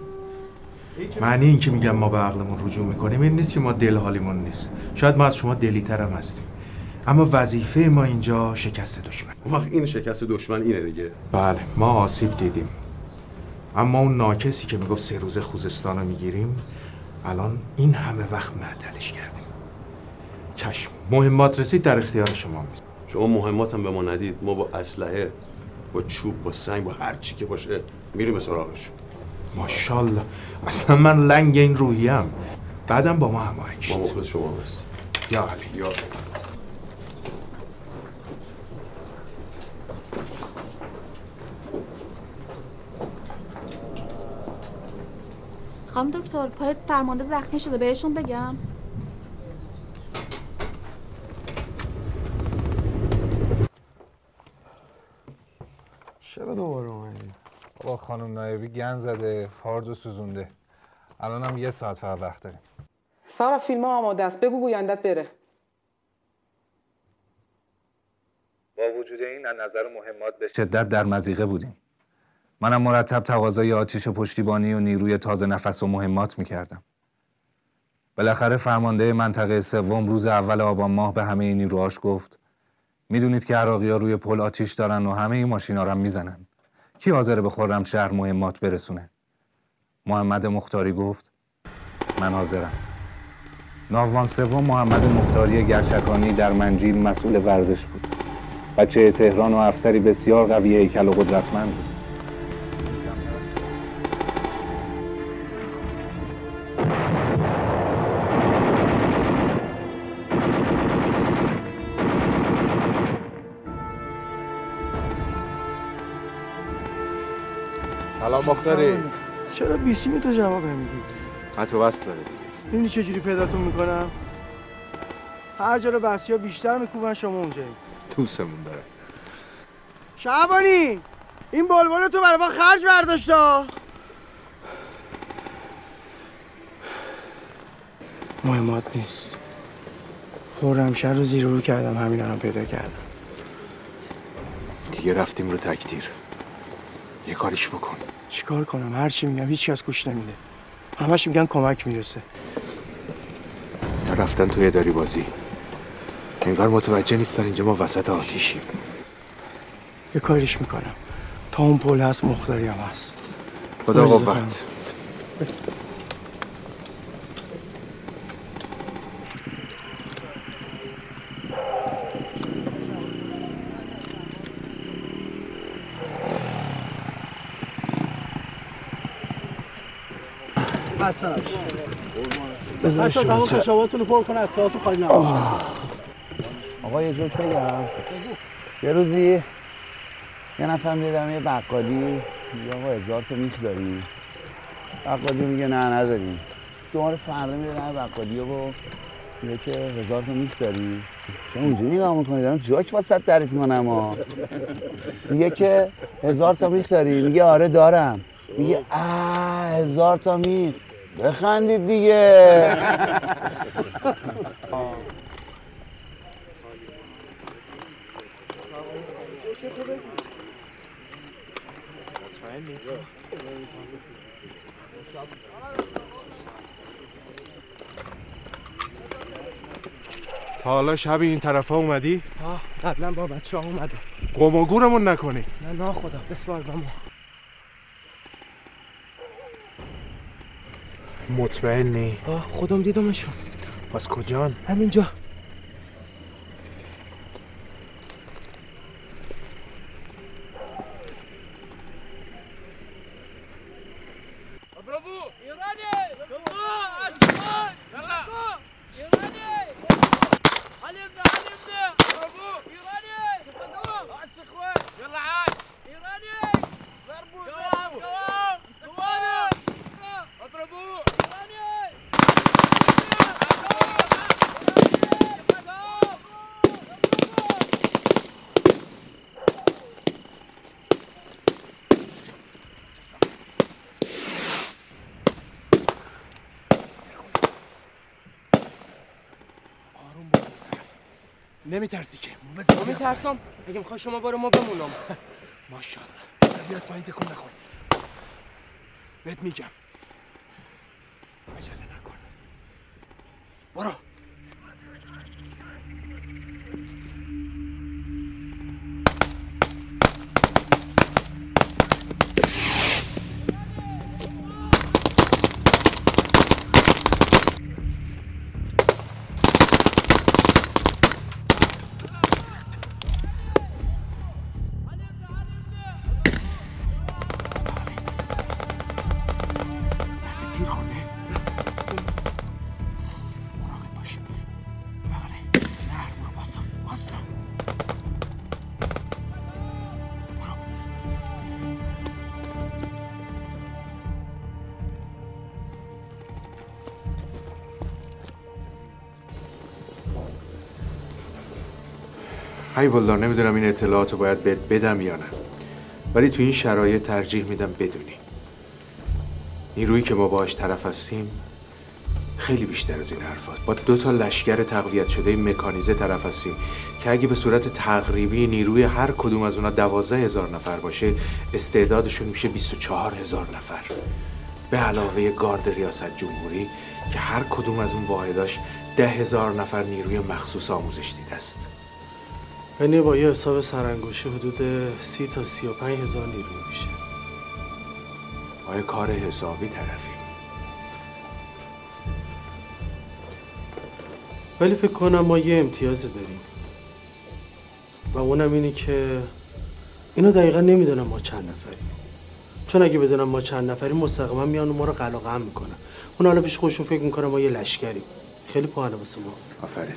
معنی این که میگم ما به عقلمون رجوع می‌کنیم این نیست که ما دل حالیمون نیست. شاید ما از شما دلیتر هم هستیم. اما وظیفه ما اینجا شکست دشمن. اون وقت این شکست دشمن اینه دیگه. بله ما آسیب دیدیم. اما اون ناکسی که می‌گفت سه روز خوزستان رو می‌گیریم الان این همه وقت معطلش کردیم. چشم مهمات رسید در اختیار شما. میز شما مهمات هم به ما ندید ما با اسلحه با چوب با سنگ با هر چی که باشه میریم به سراغش. ماشاءالله. اصلا من لنگ این روحیم. بعدم با ما هماهنگ شید. ما مخلص شما هست. یا علی یا خانم دکتر پایت فرمانده زخمی شده بهشون بگم. چرا دوباره اومدی؟ بابا خانم نایبی گن زده هارد و سوزونده. الان هم یه ساعت فقط وقت داریم. سارا فیلم ها آماده است. بگو گویندت بره. با وجود این از نظر مهمات به شدت در مزیقه بودیم. منم مرتب تقاضای آتیش و پشتیبانی و نیروی تازه نفس و مهمات می‌کردم. بالاخره فرمانده منطقه سوم روز اول آبان ماه به همه نیروهاش گفت می‌دونید که عراقی ها روی پل آتیش دارن و همه این ماشینا رو هم می‌زنن. کی حاضر به خرم شهر مهمات برسونه؟ محمد مختاری گفت من حاضرم. ناوان سوم محمد مختاری گرچکانی در منجیل مسئول ورزش بود. بچه تهران و افسری بسیار قوی هیکل و قدرتمند بود. سلام مختاری. چرا بیسیمی تو جواب نمیدی؟ خط و وصل داره. می‌دونی چجوری پیداتون می‌کنم؟ هر جا رو بسیا بیشتر میکوبن شما اونجایی دوستمون داره. شعبانی این بلبل تو برای ما خرج برداشتا مهمات نیست. خورمشهر رو زیر رو کردم همین الان پیدا کردم. دیگه رفتیم رو تکتیر یه کاریش بکن. چیکار کنم؟ هر چی میگم هیچ کس گوش نمیده. همش میگن کمک می‌رسه. رفتن توی اداری بازی. انگار متوجه نیستن اینجا ما وسط آتیشیم. یه کاریش می‌کنم. تا اون پل هست مختاری هم هست. خدا قوت. خسته. بذار تمام رو پر کن اطلاعاتو خالی نباشه آقا یه جوک بگم. یه روزی یه نفر دیدم یه بقالی. میگه آقا هزار تا میخ داری. بقالی میگه نه نداریم. دوباره فردا میره در بقالی و میگه که هزار تا میخ داری. چون اونجوری نگاه می‌کنی دارم جاک واسط تعریف کنم ها میگه که هزار تا میخ داری. میگه آره دارم. میگه اه هزار تا میخ. بخندید دیگه. تا حالا شب این طرف ها اومدی؟ آه قبلا با بچه ها اومدم. قم و گورمون نکنی. نه نه خدا بسپار به ما. مطمئنی؟ آه خودم دیدمشون پس کجان؟ همینجا نمیترسی که؟ ما میترسم. اگه می‌خوای شما برو ما بمونم. ماشاءالله. بیاد پایین تکون نخور. بهت میگم. ای والله نمی‌دونم این اطلاعات باید بهت بدم یا نه. ولی تو این شرایط ترجیح میدم بدونی. نیرویی که ما باهاش طرف هستیم خیلی بیشتر از این حرف. با دو تا لشکر تقویت شده مکانیزه طرف هستیم که اگه به صورت تقریبی نیروی هر کدوم از اونا دوازده هزار نفر باشه استعدادشون میشه 24 هزار نفر. به علاوه گارد ریاست جمهوری که هر کدوم از اون واحداش ده هزار نفر نیروی مخصوص آموزش دیده است. یعنی با یه حساب سرانگوشی حدود سی تا سی و پنج هزار نیروی میشه. آیا کار حسابی طرفی. ولی فکر کنم ما یه امتیازی داریم. و اونم اینی که اینا دقیقا نمی‌دونم ما چند نفریم. چون اگه بدونم ما چند نفریم مستقیما میان و ما رو قلقم می‌کنن. اون حالا پیش خودشون فکر می‌کنن ما یه لشکریم. خیلی پاهنه واسه ما. آفرین.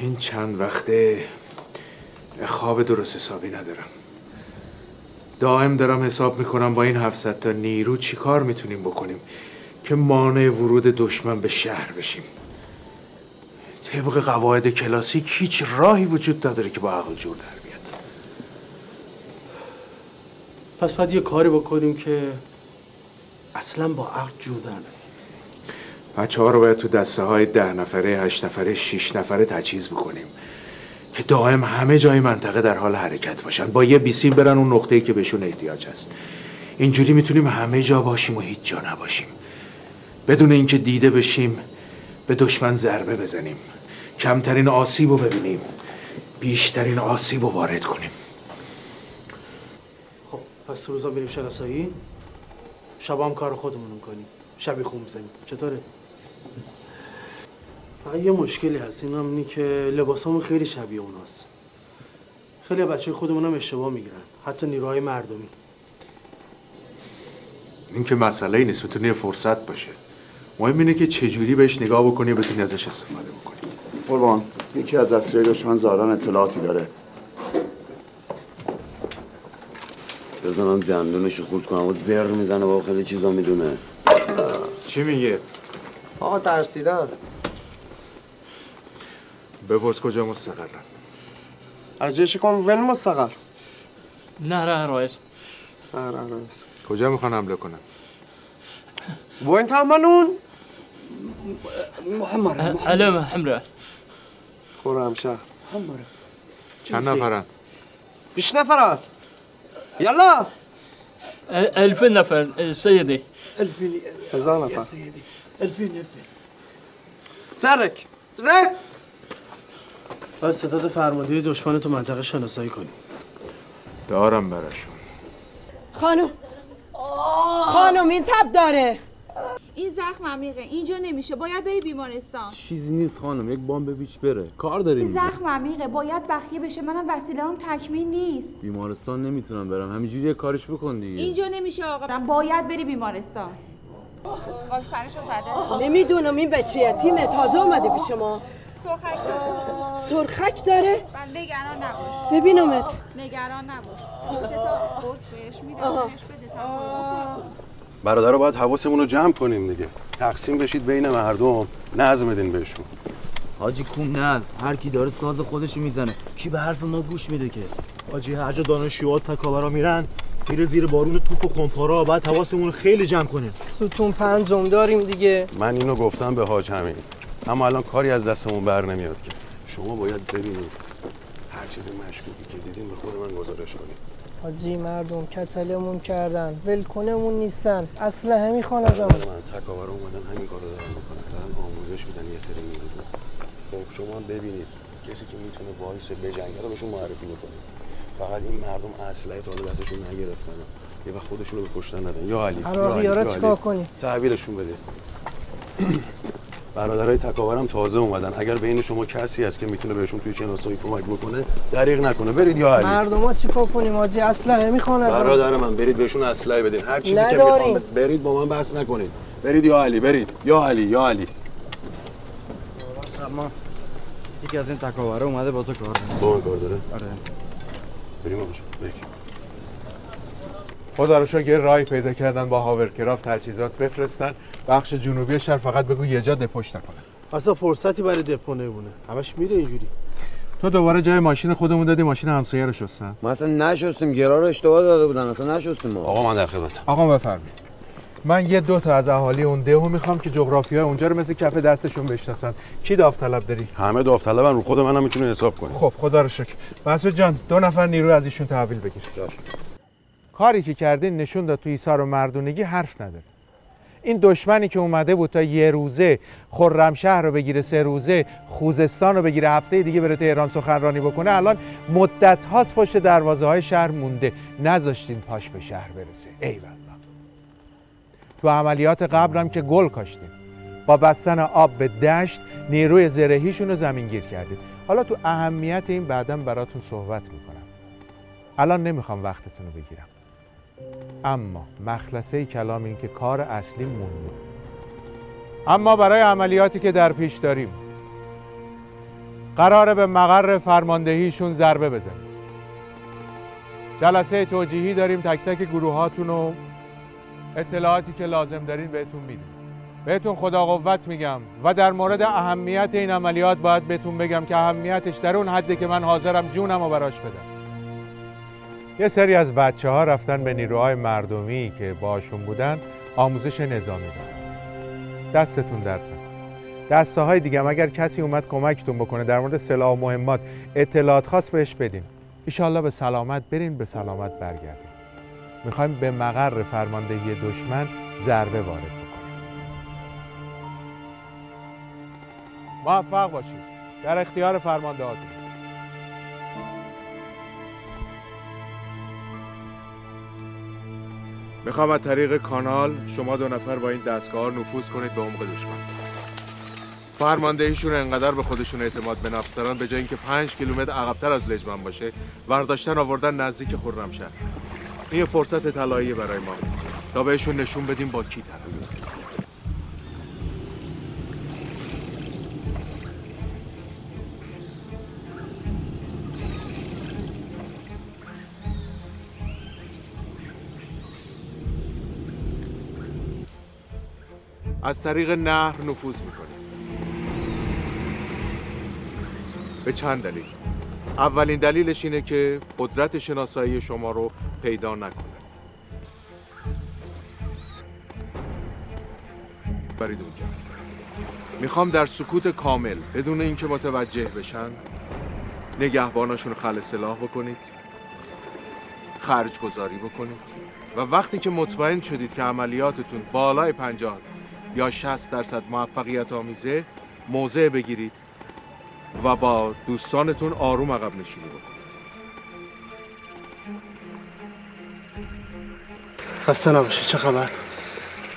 این چند وقته خواب درست حسابی ندارم. دائم دارم حساب می‌کنم با این 700 تا نیرو چی کار می‌تونیم بکنیم که مانع ورود دشمن به شهر بشیم. طبق قواعد کلاسیک هیچ راهی وجود نداره که با عقل جور در بیاد. پس باید یه کاری بکنیم که اصلا با عقل جور در نیاد بچه ها رو باید تو دسته های ده نفره، هشت نفره، شیش نفره تجهیز بکنیم که دائم همه جای منطقه در حال حرکت باشن. با یه بیسیم برن اون نقطه‌ای که بهشون احتیاج هست. اینجوری می‌تونیم همه جا باشیم و هیچ جا نباشیم. بدون اینکه دیده بشیم به دشمن ضربه بزنیم. کمترین آسیب رو ببینیم. بیشترین آسیب رو وارد کنیم. خب پس روزا بریم شناسایی. شب هم کار خودمون می‌کنیم. شبی خون بزنیم چطوره؟ فقط یه مشکلی هست این هم اینی که لباسامون خیلی شبیه اوناست. خیلی بچه خودمون هم اشتباه می‌گیرن حتی نیروهای مردمی. این که مسئله ای نیست می‌تونه یه فرصت باشه. مهم اینه که چجوری بهش نگاه بکنی و بتونی ازش استفاده بکنی. قربان یکی از اسیرای دشمن زاران اطلاعاتی داره. بزنم دندونشو خورد کنم و زر می‌زنه با خیلی چیزا می‌دونه. چی میگه؟ آقا ترسیدن بپرس کجا مستقرن ارجعشكم وين مستقر؟ نهر رئيس نهر رئيس کجا می‌خوان حمله کنن؟ وين تعملون؟ محمر علامة حمراء خورم شهر. حمراء چند نفرن؟ بیش نفرات يلا ألف نفر سيدي ألفين هزار نفر. ألفين ألفين ترك ترك باید ستاد فرمانده دشمن تو منطقه شناسایی کنیم. دارم براشون. خانم. خانم این تب داره. این زخم عمیقه. اینجا نمیشه. باید بری بیمارستان. چیزی نیست خانم. یک بام بپیچ بره. کار داریم این زخم عمیقه. باید بخیه بشه. منم وسیله هم تکمیل نیست. بیمارستان نمی‌تونم برم. همینجوری یه کارش بکن دیگه. اینجا نمیشه آقا. باید بری بیمارستان. خاک سرشو زده. نمی‌دونم این بچه یتیمه. تازه اومده پیش ما. سرخک داره. سرخک داره؟ بله نگران نباش. ببینمت. نگران نباش. سه تا قرص بهش میدم بهش بده تا برادر رو باید حواسمون رو جمع کنیم دیگه. تقسیم بشید بین مردم. نظم بدین بهشون. حاجی کوم نه هر کی داره ساز خودشو می‌زنه. کی به حرف ما گوش میده که؟ حاجی هر جا دانشجوها تکاورا میرن میره زیر بارون توپ و کمپارا بعد حواسمون رو خیلی جمع کنیم. ستون پنجم داریم دیگه. من اینو گفتم به حاج همین اما الان کاری از دستمون بر نمیاد که. شما باید ببینید هر چیز مشکوکی که دیدیم به خود من گزارش کنید حاجی مردم کچلمون کردن ولکنمون نیستن. اسلحه می‌خوان ازمون من تکاور اومدن همین کارو دارن می‌کنن. دارن آموزش میدن یه سری نیرو خب شما ببینید کسی که می‌تونه وایسه بجنگه رو بهشون معرفی می‌کنید فقط این مردم اسلحه تا حالا دستشون نگرفتن. یه وقت خودشون رو به کشتن ندن. یا علی یا عراقی علی، ها چیکار. کنیم؟ تحویلشون بده. برادرای تکاورم تازه اومدن. اگر بین شما کسی هست که می‌تونه بهشون توی شناسایی کمک بکنه دریغ نکنه. برید یا علی. مردم ها چیکار کنیم؟ حاجی اسلحه می‌خوان ازمون برادر من برید بهشون اسلحه بدین. هر چیزی که نداریم. می‌خوام برید با من بحث نکنید. برید یا علی برید. یا علی یا علی. اما یکی از این تکاوره اومده با تو کار کنه. با من کار داره؟ آره. بریم آقا بریم. خدا رو شکر یه راهی پیدا کردن با هاورکرافت تجهیزات بفرستن. بخش جنوبی شهر فقط بگو یه جا دپوش نکنه. اصلا فرصتی برای دپو نمونه. همش میره اینجوری. تو دوباره جای ماشین خودمون دادی ماشین همسایه رو شستن. ما اصلا نشستیم گرا رو اشتباه داده بودن اصلا نشستیم ما. آقا من در خدمتم. آقا بفرمایید. من یه دو تا از اهالی اون دهو می‌خوام که جغرافیای اونجا رو مثل کف دستشون بشناسن. کی داوطلب داری؟ همه داوطلبن رو خود منم می‌تونه حساب کنی خب خدا رو شکر. مسعود جان دو نفر نیرو از ایشون تحویل بگیر. کاری که کردین نشون داد تو ایثار و مردونگی حرف نداره. این دشمنی که اومده بود تا یه روزه خرمشهر رو بگیره سه روزه خوزستان رو بگیره هفته دیگه بره تهران سخنرانی بکنه الان مدت هاست پشت دروازه های شهر مونده. نذاشتین پاش به شهر برسه. ای تو عملیات قبل هم که گل کاشتیم با بستن آب به دشت نیروی زرهیشون رو زمینگیر کردیم حالا تو اهمیت این بعدا براتون صحبت می‌کنم. الان نمی‌خوام وقتتون رو بگیرم. اما مخلصه کلام این که کار اصلی مونده اما برای عملیاتی که در پیش داریم قراره به مقر فرماندهیشون ضربه بزنیم. جلسه توجیهی داریم تک تک گروهاتون و اطلاعاتی که لازم دارین بهتون میدیم. بهتون خدا قوت میگم و در مورد اهمیت این عملیات باید بهتون بگم که اهمیتش در اون حده که من حاضرم جونم رو براش بدم. یه سری از بچه ها رفتن به نیروهای مردمی که باشون بودن آموزش نظامی دادن. دستتون درد نکنه. دسته های دیگه اگر کسی اومد کمکتون بکنه در مورد سلاح و مهمات اطلاعات خاص بهش بدین. ایشالله به سلامت برین به سلامت برگردین. می‌خوایم به مقر فرماندهی دشمن ضربه وارد بکنیم. موفق باشید. در اختیار فرمانده می‌خوام از طریق کانال شما دو نفر با این دستگاه نفوذ کنید به عمق دشمن. فرماندهیشون انقدر به خودشون اعتماد به نفس دارن به جای اینکه پنج کیلومتر عقبتر از لجمن باشه ورداشتن آوردن نزدیک خرمشهر این فرصت طلایی برای ما. تا بهشون نشون بدیم با کی طرف از طریق نهر نفوذ می‌کنیم به چند دلیل؟ اولین دلیلش اینه که قدرت شناسایی شما رو پیدا نکنه. برید اونجا. می‌خوام در سکوت کامل بدون اینکه متوجه بشن نگهباناشون خل سلاح بکنید خرج گذاری بکنید. و وقتی که مطمئن شدید که عملیاتتون بالای 50 یا 60 درصد موفقیت آمیزه موضع بگیرید و با دوستانتون آروم عقب نشینی بکنید. خسته نباشی چه خبر؟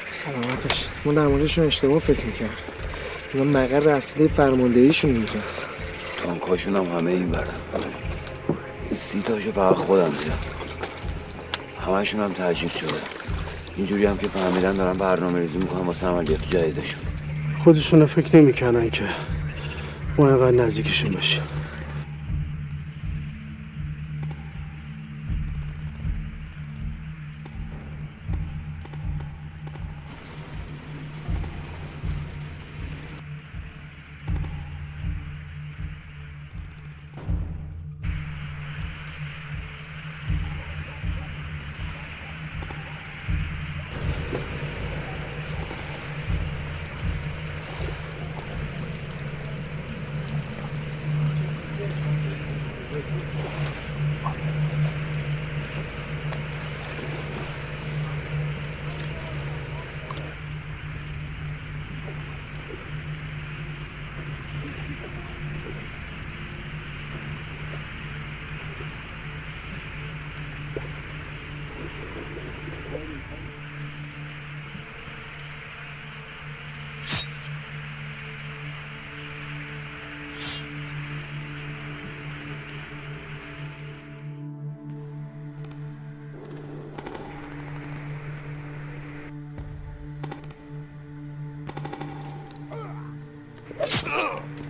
سلامتش. ما در موردشون اشتباه فکر می‌کرد اینا مقر اصلی فرماندهیشون اینجاست. تانکاشون هم همه این برن. سی تاشو فقط خودم دیدم همشون هم تجهیز شده. اینجوری هم که فهمیدن دارن برنامه ریزی می‌کنن واسه عملیات جدیدشون. خودشون فکر نمی‌کنن که ما اینقدر نزدیکشون باشیم Ugh.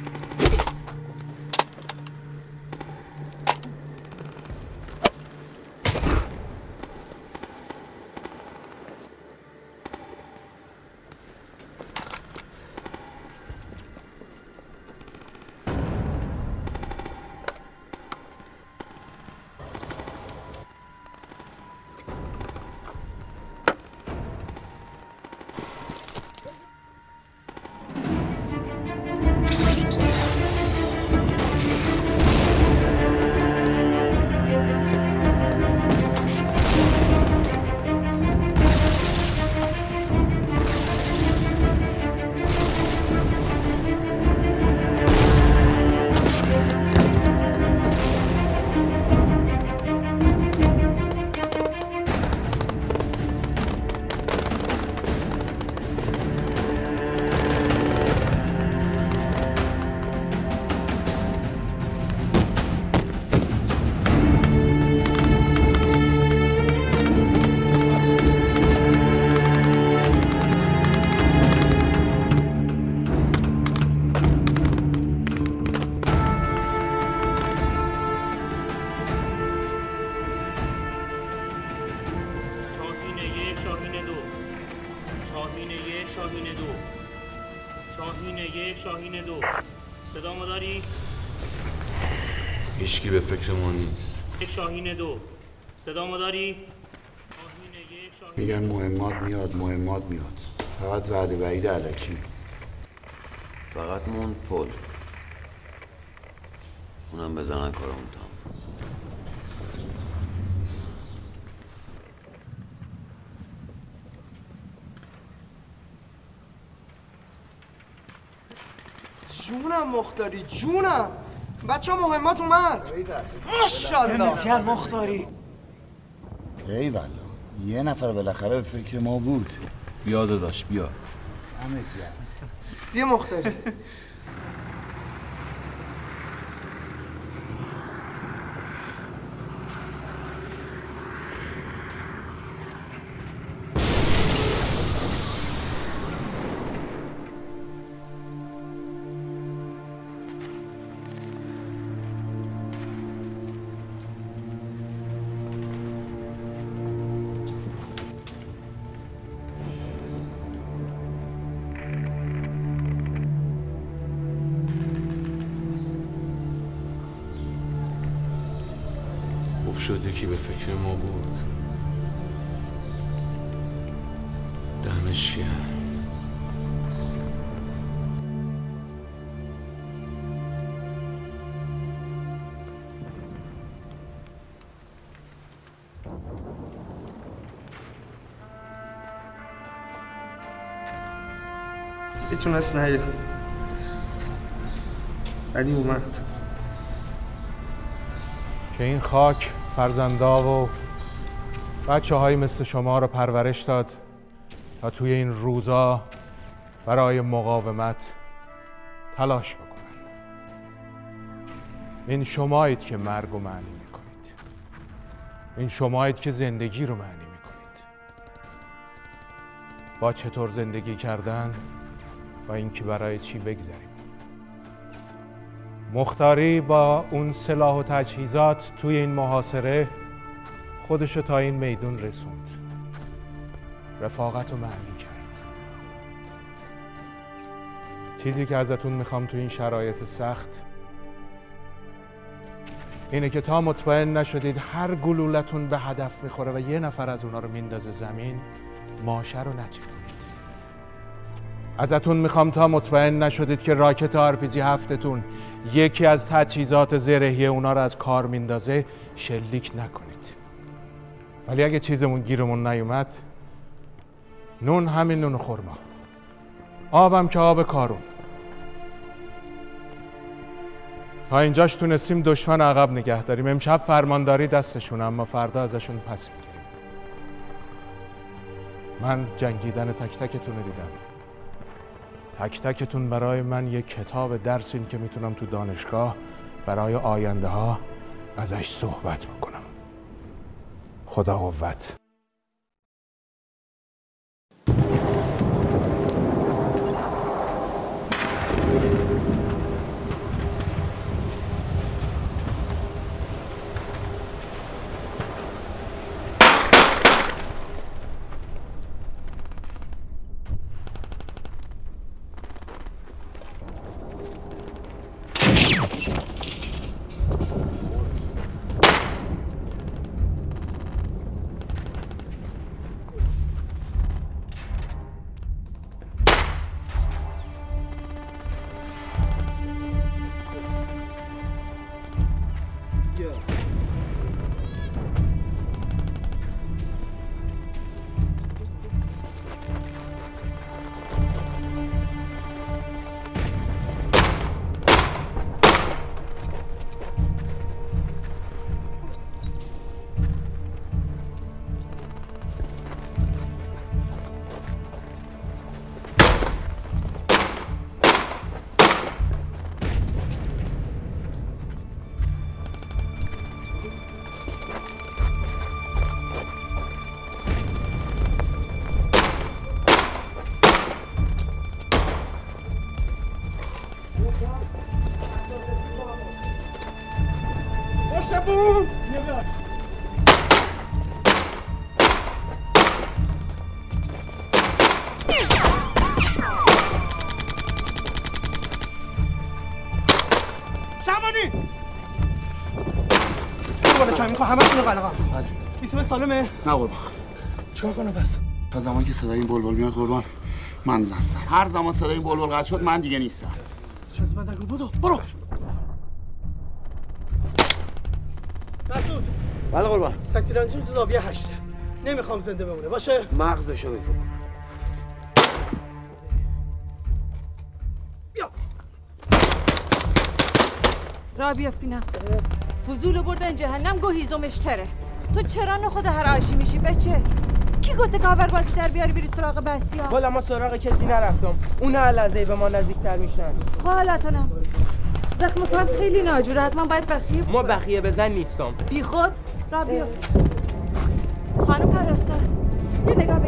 شاهین دو. صدا ما داری؟ میگن مهمات میاد مهمات میاد. فقط وعده بعید علکی. فقط موند پل. اونم بزنن کارمون تمام. جونم مختاری جونم. بچه مهمات اومد. ماشاءالله. مختاری ای والا یه نفر بالاخره به فکر ما بود. بیا داداش بیا. همه بیا. بیا مختاری یکی به فکر ما بود. دمش می‌تونست نیاد ولی اومد. که این خاک فرزندا و بچه های مثل شما رو پرورش داد تا توی این روزا برای مقاومت تلاش بکنن این شمایید که مرگ رو معنی می‌کنید. این شمایید که زندگی رو معنی می‌کنید. با چطور زندگی کردن و اینکه برای چی بگذریم؟ مختاری با اون سلاح و تجهیزات توی این محاصره خودشو تا این میدون رسوند. رفاقت رو معنی کرد. چیزی که ازتون می‌خوام تو این شرایط سخت اینه که تا مطمئن نشدید هر گلولتون به هدف می‌خوره و یه نفر از اونا رو میندازه زمین ماشه رو نچکونید ازتون می‌خوام تا مطمئن نشدید که راکت آرپیجی هفتتون یکی از تجهیزات زرهی اونا رو از کار میندازه شلیک نکنید. ولی اگه چیزمون گیرمون نیومد نون همین نون خورما آبم که آب کارون. تا اینجاش تونستیم دشمن عقب نگه داریم. امشب فرمانداری دستشون اما فردا ازشون پس می‌گیریم. من جنگیدن تک تکتون رو دیدم. تک تکتون برای من یک کتاب درسین که می‌تونم تو دانشگاه برای آینده ها ازش صحبت بکنم. خدا قوت کن همه شونو قلقم. بیسم سالمه. نه قربان. چیکار کنم پس؟ تا زمانی که صدای این بلبل میاد قربان من هستم. هر زمان صدای این بلبل قطع شد من دیگه نیستم. چرا من نگو بدو برو. مسعود. بله قربان. تکتیرانجی تو زاویه هشته نمی‌خوام زنده بمونه. باشه؟ مغزشو بفروم را بیافتینم فضول بردن جهنم گو هیزمش تره. تو چرا نخود هر عاشی میشی بچه؟ کی گفته کاور بازی در بیاری بری سراغ بسیا والا ما سراغ کسی نرفتم. اون لحظه به ما نزدیکتر میشن. حالتونم زخم پاهم خیلی ناجوره حتما باید بخیه ما بخیه بزن نیستم. بی خود را بیا خانم پرستار یه نگاه به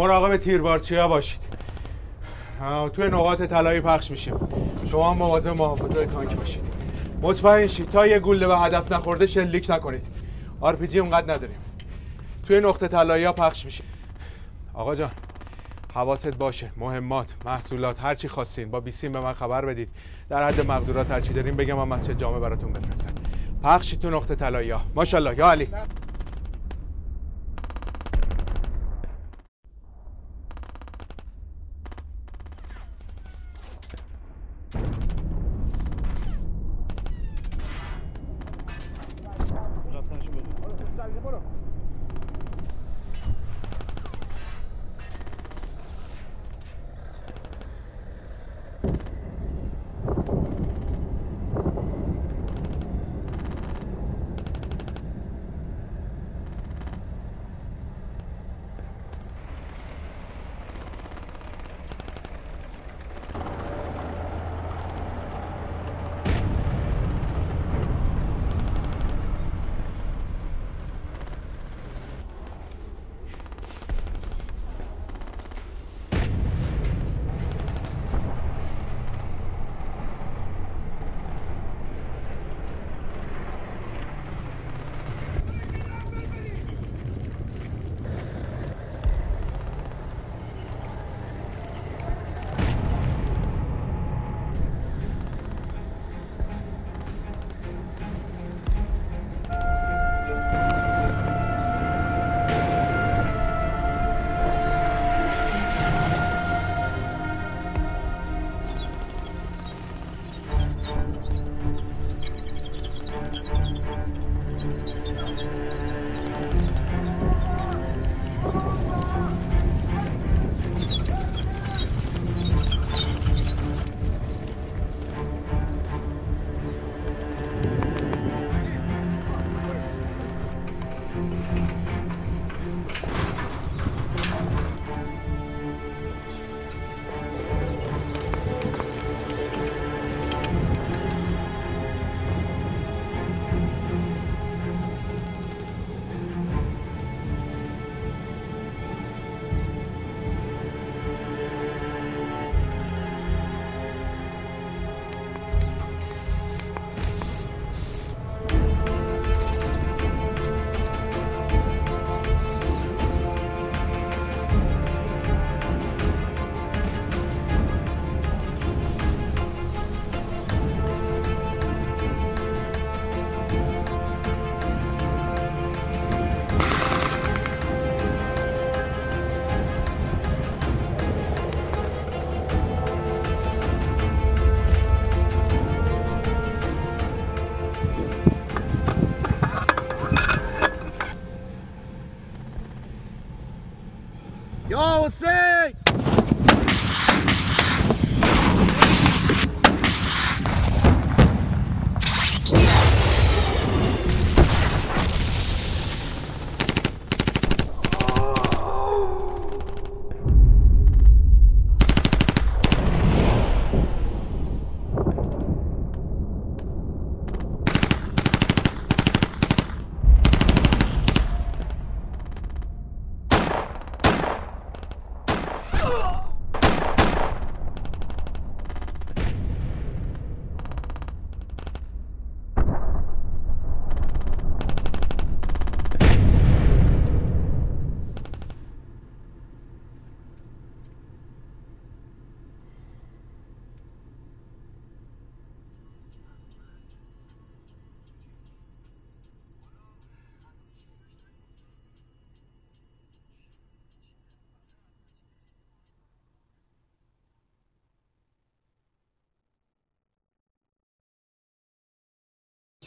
مراقب تیربارچی ها باشید توی نقاط طلایی پخش میشیم. شما هم مواظب محافظه تانک باشید. مطمئن شید تا یه گوله به هدف نخورده شلیک نکنید. آرپیجی اونقدر نداریم. توی نقطه طلایی ها پخش میشیم. آقا جان حواست باشه. مهمات محصولات هر چی خواستین با بیسیم به من خبر بدید. در حد مقدورات هر چی دارین بگید من مسجد جامع براتون بفرستم. پخشید تو نقطه طلایی ها ماشاءالله. یا علی.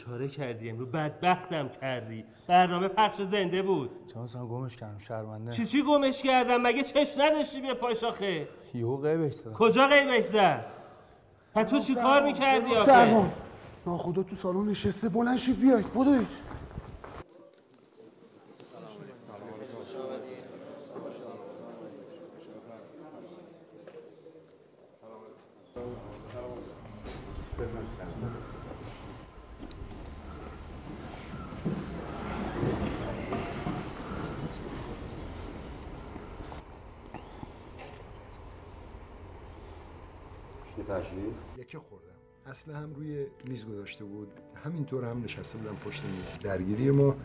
چاره کردی امرو بدبختم کردی. برنامه پخش زنده بود. سال گمش کردم شرمنده. چی چی گمش کردم؟ مگه چش نداشتی بیا پاش آخه یهو قیبش زدم کجا قیبش زد؟ پس تو چی کار می‌کردی آخه؟ سرمان ناخدا تو سالن نشسته بلند شید بیاید بدوید یکی خوردم اصلا هم روی میز گذاشته بود. همینطور هم نشسته بودم پشت میز. درگیری ما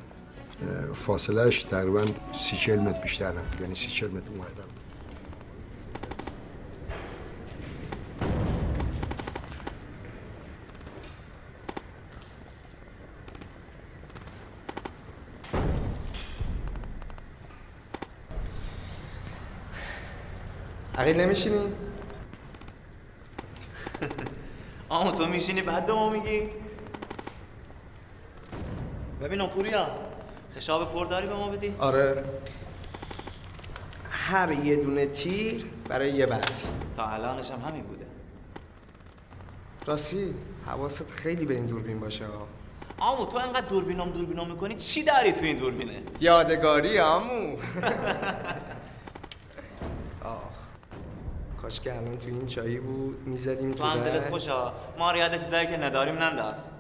فاصلهش تقریبا سی چل متر بیشتر نبود. یعنی سی چل متر اومدم عقیل نمیشینی؟ آمو تو میشینی بعد به ما میگی. ببینم پوریا خشاب پر داری به ما بدی. آره. هر یه دونه تیر برای یه بس. تا الانش هم همین بوده. راستی حواست خیلی به این دوربین باشه ها آمو تو انقدر دوربینم دوربینم می‌کنی؟ چی داری تو این دوربینه؟ یادگاری عمو کاش که الان تو این چایی بود می‌زدیم تو تو هم دلت. خوشا ما رو یاد چیزایی که نداریم ننداز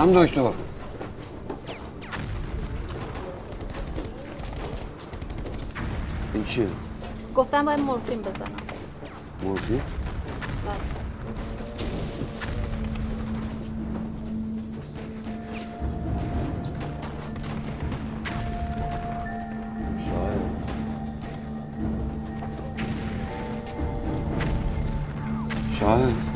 خانم دکتر این چیه؟ گفتم باید مورفین بزنم مورفین؟ بله شاید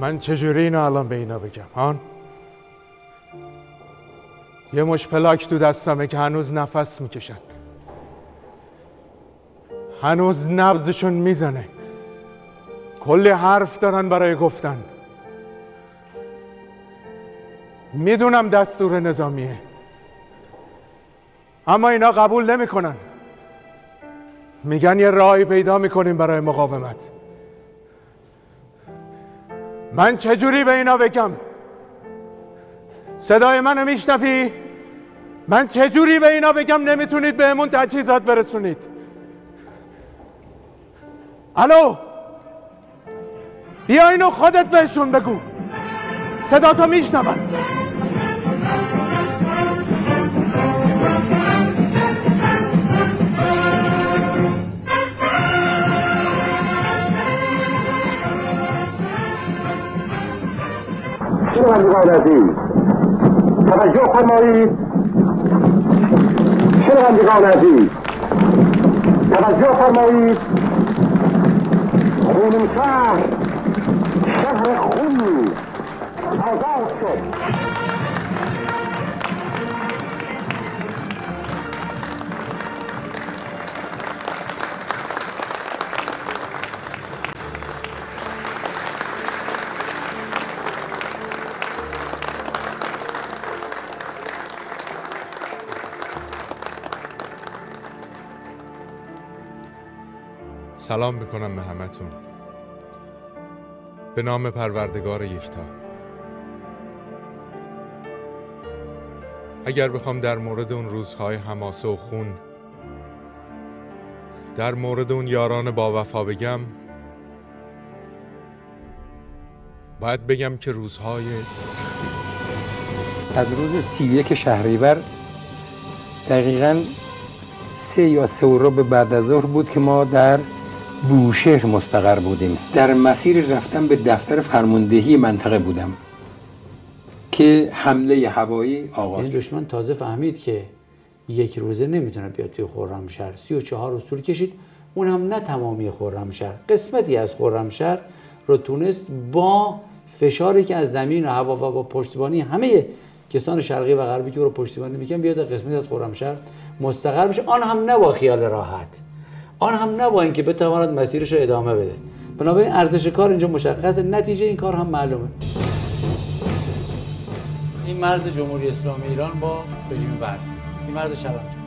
من چجوری اینو الان به اینا بگم هان یه مش پلاک تو دستمه که هنوز نفس می‌کشن. هنوز نبزشون می‌زنه. کلی حرف دارن برای گفتن. می‌دونم دستور نظامیه. اما اینا قبول نمی‌کنن. میگن یه راهی پیدا می‌کنیم برای مقاومت. من چجوری به اینا بگم؟ صدای منو میشنفی؟ من چجوری به اینا بگم نمی‌تونید بهمون تجهیزات برسونید؟ الو؟ بیا اینو خودت بهشون بگو. صدا تو میشنون. شنوندگان عزیز توجه فرمایید. شنوندگان عزیز توجه فرمایید. خونم شهر شهر خونی آزاد شد. سلام می‌کنم به همتون. به نام پروردگار یکتا اگر بخوام در مورد اون روزهای حماسه و خون در مورد اون یاران با وفا بگم باید بگم که روزهای سختی از روز سی یک شهریور دقیقا سه یا سه و به بعد از ظهر بود که ما در بوشهر مستقر بودیم. در مسیر رفتن به دفتر فرماندهی منطقه بودم. که حمله هوایی آغاز این دشمن تازه فهمید که یک روزه نمی‌تونه بیاد توی خرمشهر. سی و چهار روز طول کشید. اون هم نه تمامی خرمشهر. قسمتی از خرمشهر رو تونست با فشاری که از زمین و هوا و با پشتیبانی همه کسان شرقی و غربی که رو پشتیبانی می‌کنن بیاد قسمتی از خرمشهر مستقر بشه. آن هم نه با خیال راحت. آن هم نه با اینکه بتواند مسیرش رو ادامه بده. بنابراین ارزش کار اینجا مشخصه نتیجه این کار هم معلومه. این مرز جمهوری اسلامی ایران با رژیم وصل این مرز شبم